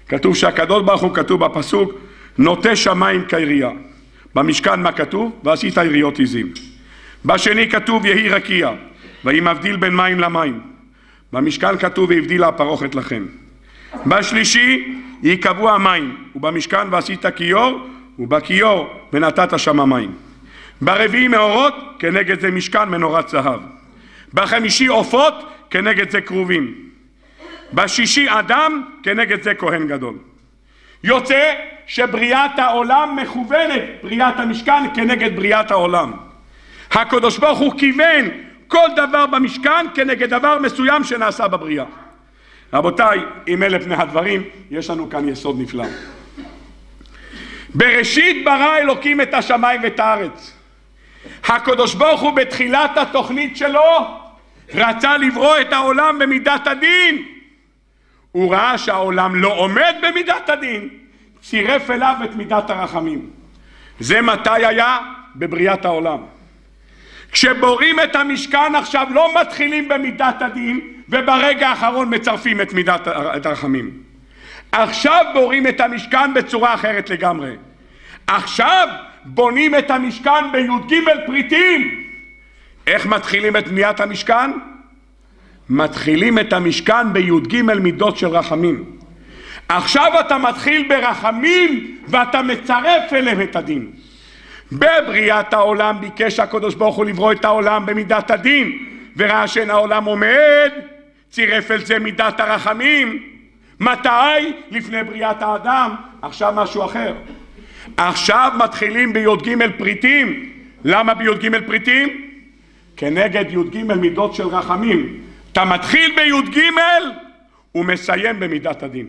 כתוב שהקדוש ברוך הוא כתוב בפסוק נוטה שמיים כעירייה. במשכן מה כתוב? ועשית עיריות עזים. בשני כתוב יהי רקיע ויהי מבדיל בין מים למים. במשכן כתוב והבדילה הפרוכת לכם. בשלישי ייקבעו המים, ובמשכן ועשית כיור, ובכיור ונתת שם המים. ברביעי מאורות, כנגד זה משכן מנורת זהב. בחמישי עופות, כנגד זה כרובים. בשישי אדם, כנגד זה כהן גדול. יוצא שבריאת העולם מכוונת, בריאת המשכן כנגד בריאת העולם. הקדוש ברוך הוא כיוון כל דבר במשכן כנגד דבר מסוים שנעשה בבריאה. רבותיי, עם אלה פני הדברים, יש לנו כאן יסוד נפלא. בראשית ברא אלוקים את השמיים ואת הארץ. הקדוש ברוך הוא בתחילת התוכנית שלו רצה לברוא את העולם במידת הדין. הוא ראה שהעולם לא עומד במידת הדין, צירף אליו את מידת הרחמים. זה מתי היה? בבריאת העולם. כשבורים את המשכן עכשיו לא מתחילים במידת הדין וברגע האחרון מצרפים את מידת הרחמים. עכשיו בורים את המשכן בצורה אחרת לגמרי. עכשיו בונים את המשכן בי"ג פריטים. איך מתחילים את בניית המשכן? מתחילים את המשכן בי"ג מידות של רחמים. עכשיו אתה מתחיל ברחמים ואתה מצרף אליהם את הדין. בבריאת העולם ביקש הקדוש ברוך הוא לברוא את העולם במידת הדין וראה שאין העולם עומד צירף אל זה מידת הרחמים מתי? לפני בריאת האדם עכשיו משהו אחר עכשיו מתחילים בי"ג פריטים למה בי"ג פריטים? כנגד י"ג מידות של רחמים. אתה מתחיל בי"ג ומסיים במידת הדין.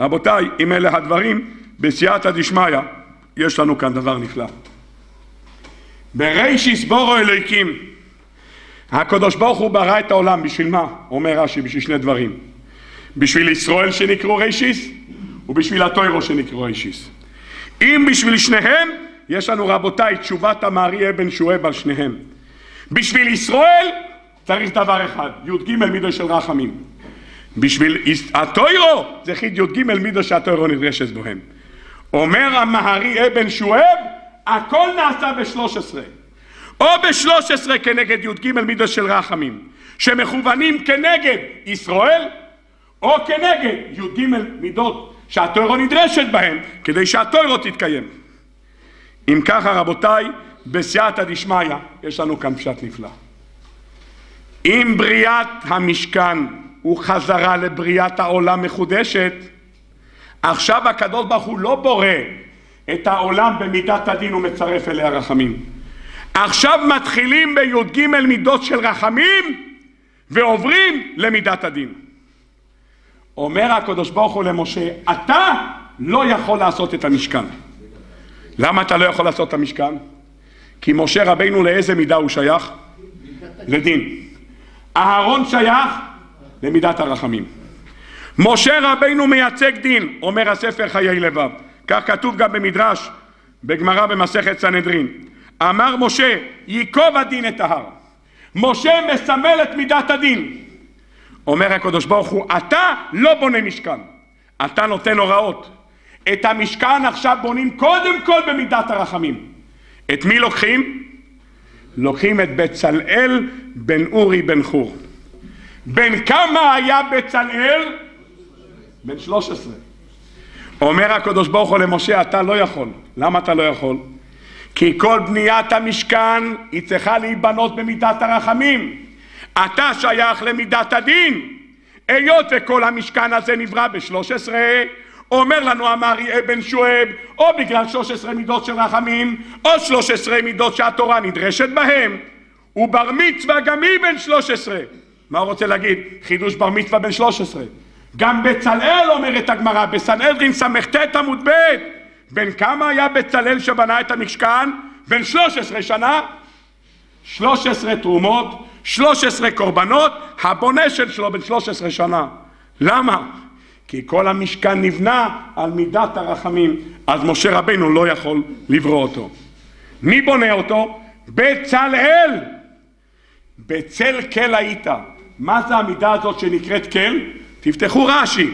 רבותיי אם אלה הדברים בסייעתא דשמיא יש לנו כאן דבר נפלא. ברישיס בורו אלוהיקים. הקדוש ברוך הוא ברא את העולם בשביל מה? אומר רש"י בשביל שני דברים. בשביל ישראל שנקראו רישיס ובשביל הטוירו שנקראו רישיס אם בשביל שניהם יש לנו רבותיי תשובת המארי אבן שואב על שניהם בשביל ישראל צריך דבר אחד י"ג מידו של רחמים. בשביל הטוירו חיד י"ג מידו שהטוירו נדרשת בוהם אומר המהרי אבן שואב הכל נעשה בשלוש עשרה. או בשלוש עשרה כנגד י"ג מידות של רחמים שמכוונים כנגד ישראל או כנגד י"ג מידות שהטוירו נדרשת בהם כדי שהטוירו תתקיים. אם ככה רבותיי בסייעתא דשמיא יש לנו כאן פשט נפלא אם בריאת המשכן הוא חזרה לבריאת העולם מחודשת עכשיו הקדוש ברוך הוא לא בורא את העולם במידת הדין ומצרף אליה רחמים. עכשיו מתחילים בי"ג מידות של רחמים ועוברים למידת הדין. אומר הקדוש ברוך הוא למשה, אתה לא יכול לעשות את המשכן. למה אתה לא יכול לעשות את המשכן? כי משה רבינו לאיזה מידה הוא שייך? לדין. אהרון שייך למידת הרחמים. משה רבינו מייצג דין, אומר הספר חיי לבב. כך כתוב גם במדרש, בגמרא במסכת סנהדרין. אמר משה, ייקוב הדין את ההר. משה מסמל את מידת הדין. אומר הקדוש ברוך הוא, אתה לא בונה משכן, אתה נותן הוראות. את המשכן עכשיו בונים קודם כל במידת הרחמים. את מי לוקחים? לוקחים את בצלאל בן אורי בן חור. בן כמה היה בצלאל? בן שלוש עשרה. אומר הקדוש ברוך הוא למשה, אתה לא יכול. למה אתה לא יכול? כי כל בניית המשכן היא צריכה להיבנות במידת הרחמים. אתה שייך למידת הדין. היות וכל המשכן הזה נברא בשלוש עשרה, אומר לנו אמרי אבן שואב, או בגלל שלוש עשרה מידות של רחמים, או שלוש עשרה מידות שהתורה נדרשת בהם, ובר מצווה גם היא בן שלוש עשרה. מה הוא רוצה להגיד? חידוש בר מצווה בן שלוש עשרה. גם בצלאל אומרת הגמרא, בסנהדרין סט עמוד ב', בן כמה היה בצלאל שבנה את המשכן? בן 13 שנה? 13 תרומות, 13 קורבנות, הבונה של שלו בן 13 שנה. למה? כי כל המשכן נבנה על מידת הרחמים, אז משה רבנו לא יכול לברוא אותו. מי בונה אותו? בצלאל. בצל כל היית. מה זה המידה הזאת שנקראת כל? תפתחו רש"י.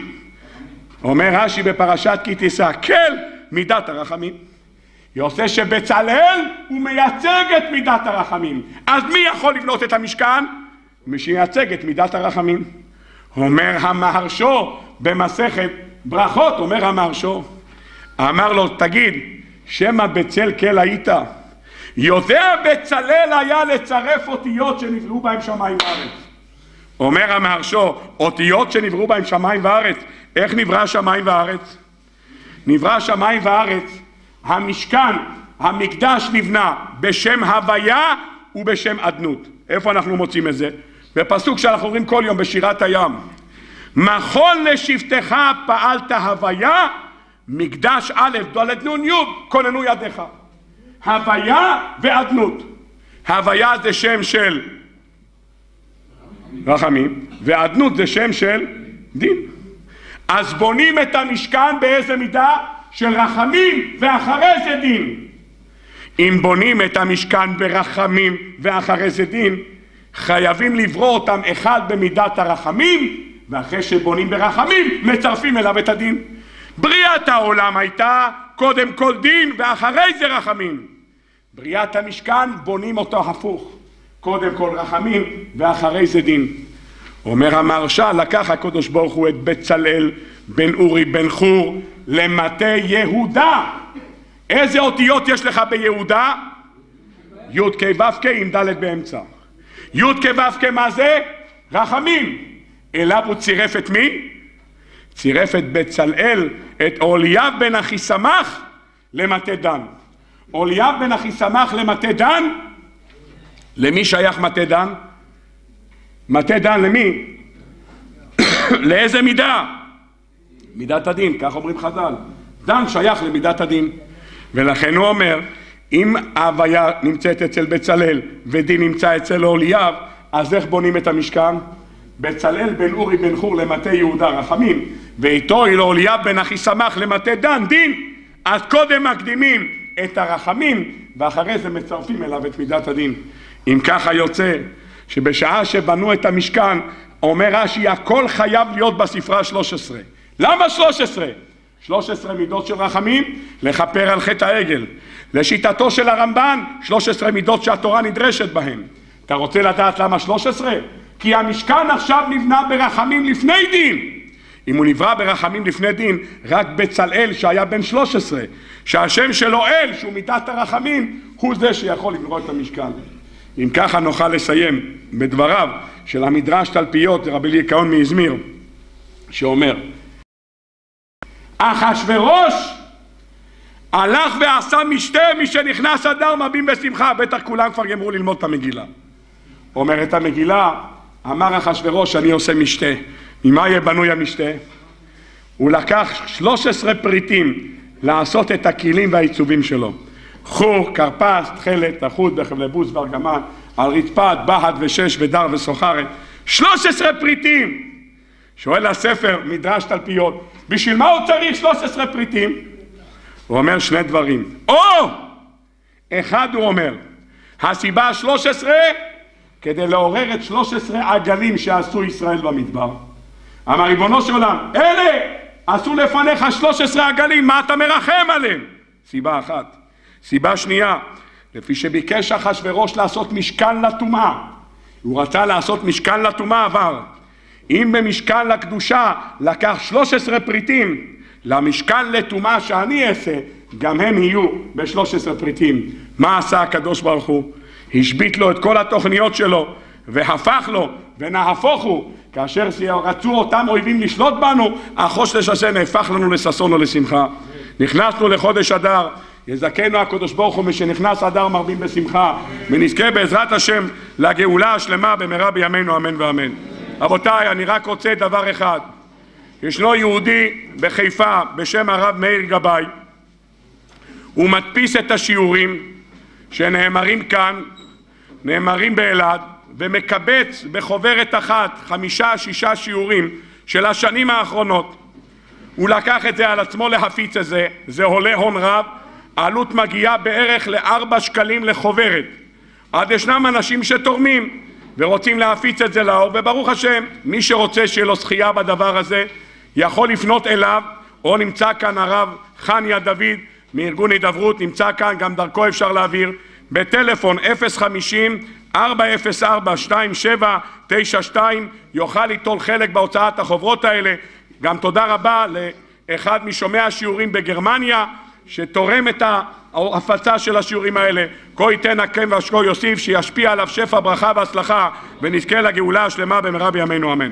אומר רש"י בפרשת כי תישא, כל מידת הרחמים. יוצא שבצלאל הוא מייצג את מידת הרחמים. אז מי יכול לבנות את המשכן? מי שמייצג את מידת הרחמים. אומר המהרשו במסכת ברכות, אומר המהרשו, אמר לו, תגיד, שמא בצל כל היית? יודע בצלאל היה לצרף אותיות שנבראו בהם שמיים וארץ. אומר המהרשו, אותיות שנבראו בהם שמיים וארץ, איך נברא שמיים וארץ? נברא שמיים וארץ, המשכן, המקדש נבנה בשם הוויה ובשם אדנות. איפה אנחנו מוצאים את זה? בפסוק שאנחנו אומרים כל יום בשירת הים. מחול לשבטך פעלת הוויה, מקדש א', ד', נ', י', כוננו ידיך. הוויה ואדנות. הוויה זה שם של רחמים, ואדנות זה שם של דין. אז בונים את המשכן באיזה מידה? של רחמים ואחרי זה דין. אם בונים את המשכן ברחמים ואחרי זה דין, חייבים לברוא אותם אחד במידת הרחמים, ואחרי שבונים ברחמים, מצרפים אליו את הדין. בריאת העולם הייתה קודם כל דין ואחרי זה רחמים. בריאת המשכן בונים אותו הפוך, קודם כל רחמים ואחרי זה דין. אומר המהרש"א, לקח הקדוש ברוך הוא את בצלאל בן אורי בן חור למטה יהודה. איזה אותיות יש לך ביהודה? י' כ' ו' כ' עם ד' באמצע. י' כ' ו' כ' מה זה? רחמים. אליו הוא צירף את מי? צירף את בצלאל, את אוליאב בן אחיסמך למטה דן. אוליאב בן אחיסמך למטה דן? למי שייך מטה דן? מטה דן למי? *coughs* לאיזה מידה? מידת הדין, כך אומרים חז"ל. דן שייך למידת הדין. ולכן הוא אומר, אם ההוויה נמצאת אצל בצלאל ודין נמצא אצל אוליאב, אז איך בונים את המשכן? בצלאל בן אורי בן חור למטה יהודה רחמים, ואיתו אילו אוליאב בן אחיסמך למטה דן דין, אז קודם מקדימים את הרחמים, ואחרי זה מצרפים אליו את מידת הדין. אם ככה יוצא שבשעה שבנו את המשכן, אומר רש"י, הכל חייב להיות בספרה 13. למה 13? 13 מידות של רחמים, לכפר על חטא העגל. לשיטתו של הרמב"ן, 13 מידות שהתורה נדרשת בהן. אתה רוצה לדעת למה 13? כי המשכן עכשיו נבנה ברחמים לפני דין. אם הוא נברא ברחמים לפני דין, רק בצלאל שהיה בן 13, שהשם שלו אל, שהוא מידת הרחמים, הוא זה שיכול לברוא את המשכן. אם ככה נוכל לסיים בדבריו של המדרש תלפיות, רבי ליכאון מאזמיר, שאומר אחשורוש הלך ועשה משתה משנכנס אדר מביעים בשמחה. בטח כולם כבר גמרו ללמוד את המגילה. אומרת המגילה אמר אחשורוש אני עושה משתה. ממה יהיה בנוי המשתה? הוא לקח 13 פריטים לעשות את הכלים והעיצובים שלו. חור, כרפס, תכלת, תחות, בחבלי בוס וארגמן על רצפת, בהד ושש ודר וסוחרת. 13 פריטים! שואל הספר מדרש תלפיות בשביל מה הוא צריך 13 פריטים? הוא אומר שני דברים. או! אחד הוא אומר הסיבה השלוש עשרה כדי לעורר את שלוש עשרה עגלים שעשו ישראל במדבר. אמר ריבונו של עולם אלה עשו לפניך שלוש עשרה עגלים מה אתה מרחם עליהם? סיבה אחת. סיבה שנייה לפי שביקש אחשורוש לעשות משכן לטומאה. הוא רצה לעשות משכן לטומאה עבר אם במשכן לקדושה לקח 13 פריטים, למשכן לטומאה שאני אעשה, גם הם יהיו ב-13 פריטים. מה עשה הקדוש ברוך הוא? השבית לו את כל התוכניות שלו, והפך לו, ונהפוך הוא, כאשר רצו אותם אויבים לשלוט בנו, החושש הזה נהפך לנו לששון ולשמחה. נכנסנו לחודש אדר, יזכנו הקדוש ברוך הוא משנכנס אדר מרבים בשמחה, ונזכה בעזרת השם לגאולה השלמה במהרה בימינו אמן ואמן. רבותיי, אני רק רוצה דבר אחד. ישנו יהודי בחיפה בשם הרב מאיר גבאי, הוא מדפיס את השיעורים שנאמרים כאן, נאמרים באלעד, ומקבץ בחוברת אחת חמישה שישה שיעורים של השנים האחרונות. הוא לקח את זה על עצמו להפיץ את זה, זה עולה הון רב, העלות מגיעה בערך לארבע שקלים לחוברת. אז ישנם אנשים שתורמים, ורוצים להפיץ את זה לאור, וברוך השם, מי שרוצה שיהיה לו זכייה בדבר הזה, יכול לפנות אליו, או נמצא כאן הרב חניה דוד מארגון הידברות, נמצא כאן, גם דרכו אפשר להעביר, בטלפון 050 יוכל ליטול חלק בהוצאת החוברות האלה. גם תודה רבה לאחד משומעי השיעורים בגרמניה שתורם את ההפצה של השיעורים האלה. כה ייתן הקם ואשכו יוסיף שישפיע עליו שפע ברכה והצלחה ונזכה לגאולה השלמה במהרה בימינו אמן.